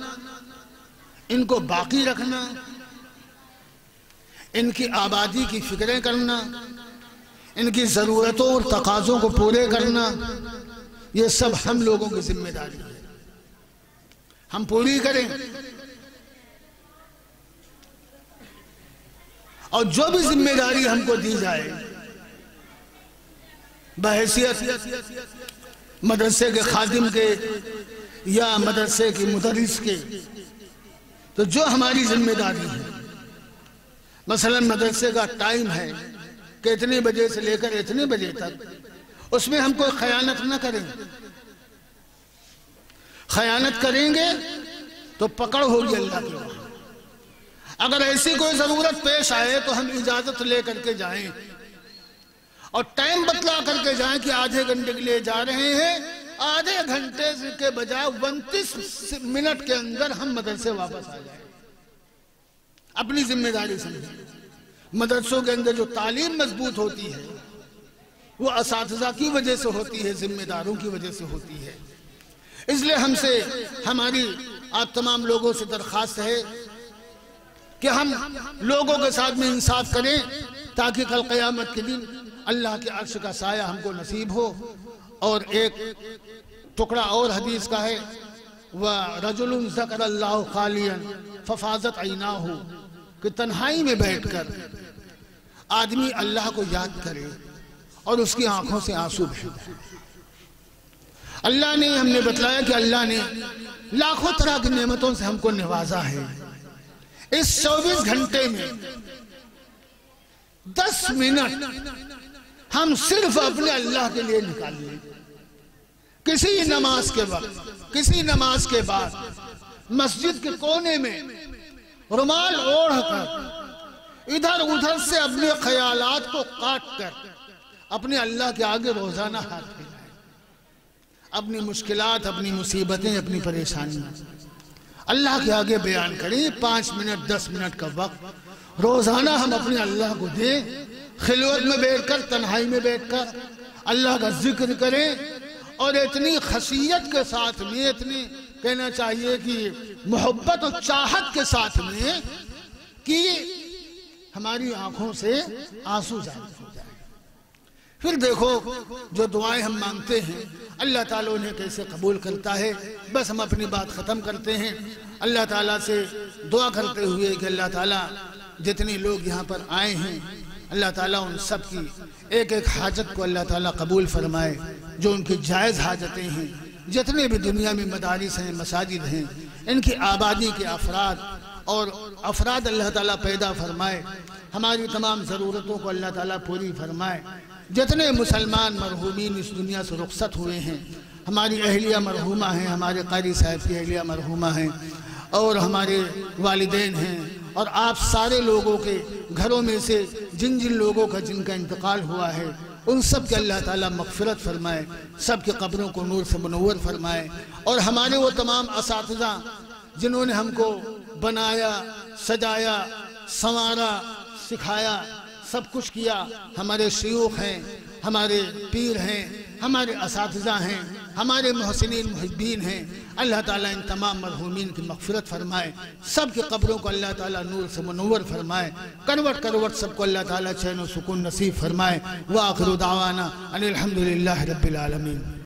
ان کو باقی رکھنا، ان کی آبادی کی فکریں کرنا، ان کی ضرورتوں اور تقاضوں کو پورے کرنا، یہ سب ہم لوگوں کی ذمہ داری ہے ہم پوری کریں۔ اور جو بھی ذمہ داری ہم کو دی جائے، بحیثیت مدرسے کے خادم کے یا مدرسے کے مدرس کے۔ تو جو ہماری ذمہ داری ہے، مثلا مدرسے کا ٹائم ہے کہ اتنے بجے سے لے کر اتنے بجے تک، اس میں ہم کوئی خیانت نہ کریں۔ خیانت کریں گے تو پکڑ ہوگی اللہ کی وہاں اگر ایسی کوئی ضرورت پیش آئے تو ہم اجازت لے کر کے جائیں۔ اور ٹائم بتلا کر کے جائیں کہ آدھے گھنٹے کے لیے جا رہے ہیں۔ آدھے گھنٹے کے بجائے ونتیس منٹ کے اندر ہم مدرسے واپس آ جائیں۔ اپنی ذمہ داری سمجھیں۔ مدرسوں کے اندر جو تعلیم مضبوط ہوتی ہے، وہ اساتذہ کی وجہ سے ہوتی ہے، ذمہ داروں کی وجہ سے ہوتی ہے۔ اس لیے ہم سے ہماری آپ تمام لوگوں سے درخواست ہے کہ ہم لوگوں کے ساتھ میں انصاف کریں تاکہ کل قیامت کے دن اللہ کے عرش کا سایہ ہم کو نصیب ہو اور ایک ٹکڑا اور حدیث کا ہے وَرَجُلٌ ذَكَرَ اللَّهُ خَالِيًا فَفَازَتْ عَيْنَاهُ کہ تنہائی میں بیٹھ کر آدمی اللہ کو یاد کرے اور اس کی آنکھوں سے آنسو بہے اللہ نے ہم نے بتلایا کہ اللہ نے لاکھوں طرح کی نعمتوں سے ہم کو نوازا ہے۔ اس چوبیس گھنٹے میں دس منٹ ہم صرف اپنے اللہ کے لیے نکالیے۔ کسی نماز کے وقت، کسی نماز کے بعد مسجد کے کونے میں رومال اوڑھ کر ادھر ادھر سے اپنے خیالات کو کاٹ کر اپنے اللہ کے آگے روزانہ ہاتھ اپنی مشکلات، اپنی مصیبتیں، اپنی پریشانیاں اللہ کے آگے بیان کریں، پانچ منٹ، دس منٹ کا وقت۔ روزانہ ہم اپنے اللہ کو دیں، خلوت میں بیٹھ کر، تنہائی میں بیٹھ کر اللہ کا ذکر کریں۔ اور اتنی خصیت کے ساتھ میں، اتنی کہنا چاہیے کہ محبت اور چاہت کے ساتھ میں کہ ہماری آنکھوں سے آنسو جائے جائے پھر دیکھو جو دعائیں ہم مانگتے ہیں، اللہ تعالیٰ انہیں کیسے قبول کرتا ہے؟ بس ہم اپنی بات ختم کرتے ہیں۔ اللہ تعالیٰ سے دعا کرتے ہوئے کہ اللہ تعالیٰ جتنے لوگ یہاں پر آئے ہیں، اللہ تعالیٰ ان سب کی ایک ایک حاجت کو اللہ تعالیٰ قبول فرمائے۔ جو ان کی جائز حاجتیں ہیں، جتنے بھی دنیا میں مدارس ہیں، مساجد ہیں، ان کی آبادی کے افراد اور افراد اللہ تعالیٰ پیدا فرمائے۔ ہماری تمام ضرورتوں کو اللہ تعالیٰ پوری فرمائے۔ جتنے مسلمان مرحومین اس دنیا سے رخصت ہوئے ہیں، ہماری اہلیہ مرحومہ ہیں، ہمارے قاری صاحب کی اہلیہ مرحومہ ہیں، اور ہمارے والدین ہیں، اور آپ سارے لوگوں کے گھروں میں سے جن جن لوگوں کا جن کا انتقال ہوا ہے، ان سب کے اللہ تعالیٰ مغفرت فرمائے، سب کے قبروں کو نور سے منور فرمائے، اور ہمارے وہ تمام اساتذہ جنہوں نے ہم کو بنایا، سجایا، سنوارا، سکھایا سب کچھ کیا۔ ہمارے شیوخ ہیں، ہمارے پیر ہیں، ہمارے اساتذہ ہیں، ہمارے محسنین، محبین ہیں۔ اللہ تعالیٰ ان تمام مرحومین کی مغفرت فرمائے۔ سب کے قبروں کو اللہ تعالیٰ نور سے منور فرمائے۔ کروٹ کروٹ سب کو اللہ تعالیٰ چین و سکون نصیب فرمائے۔ وآخر دعوانا ان الحمدللہ رب العالمین۔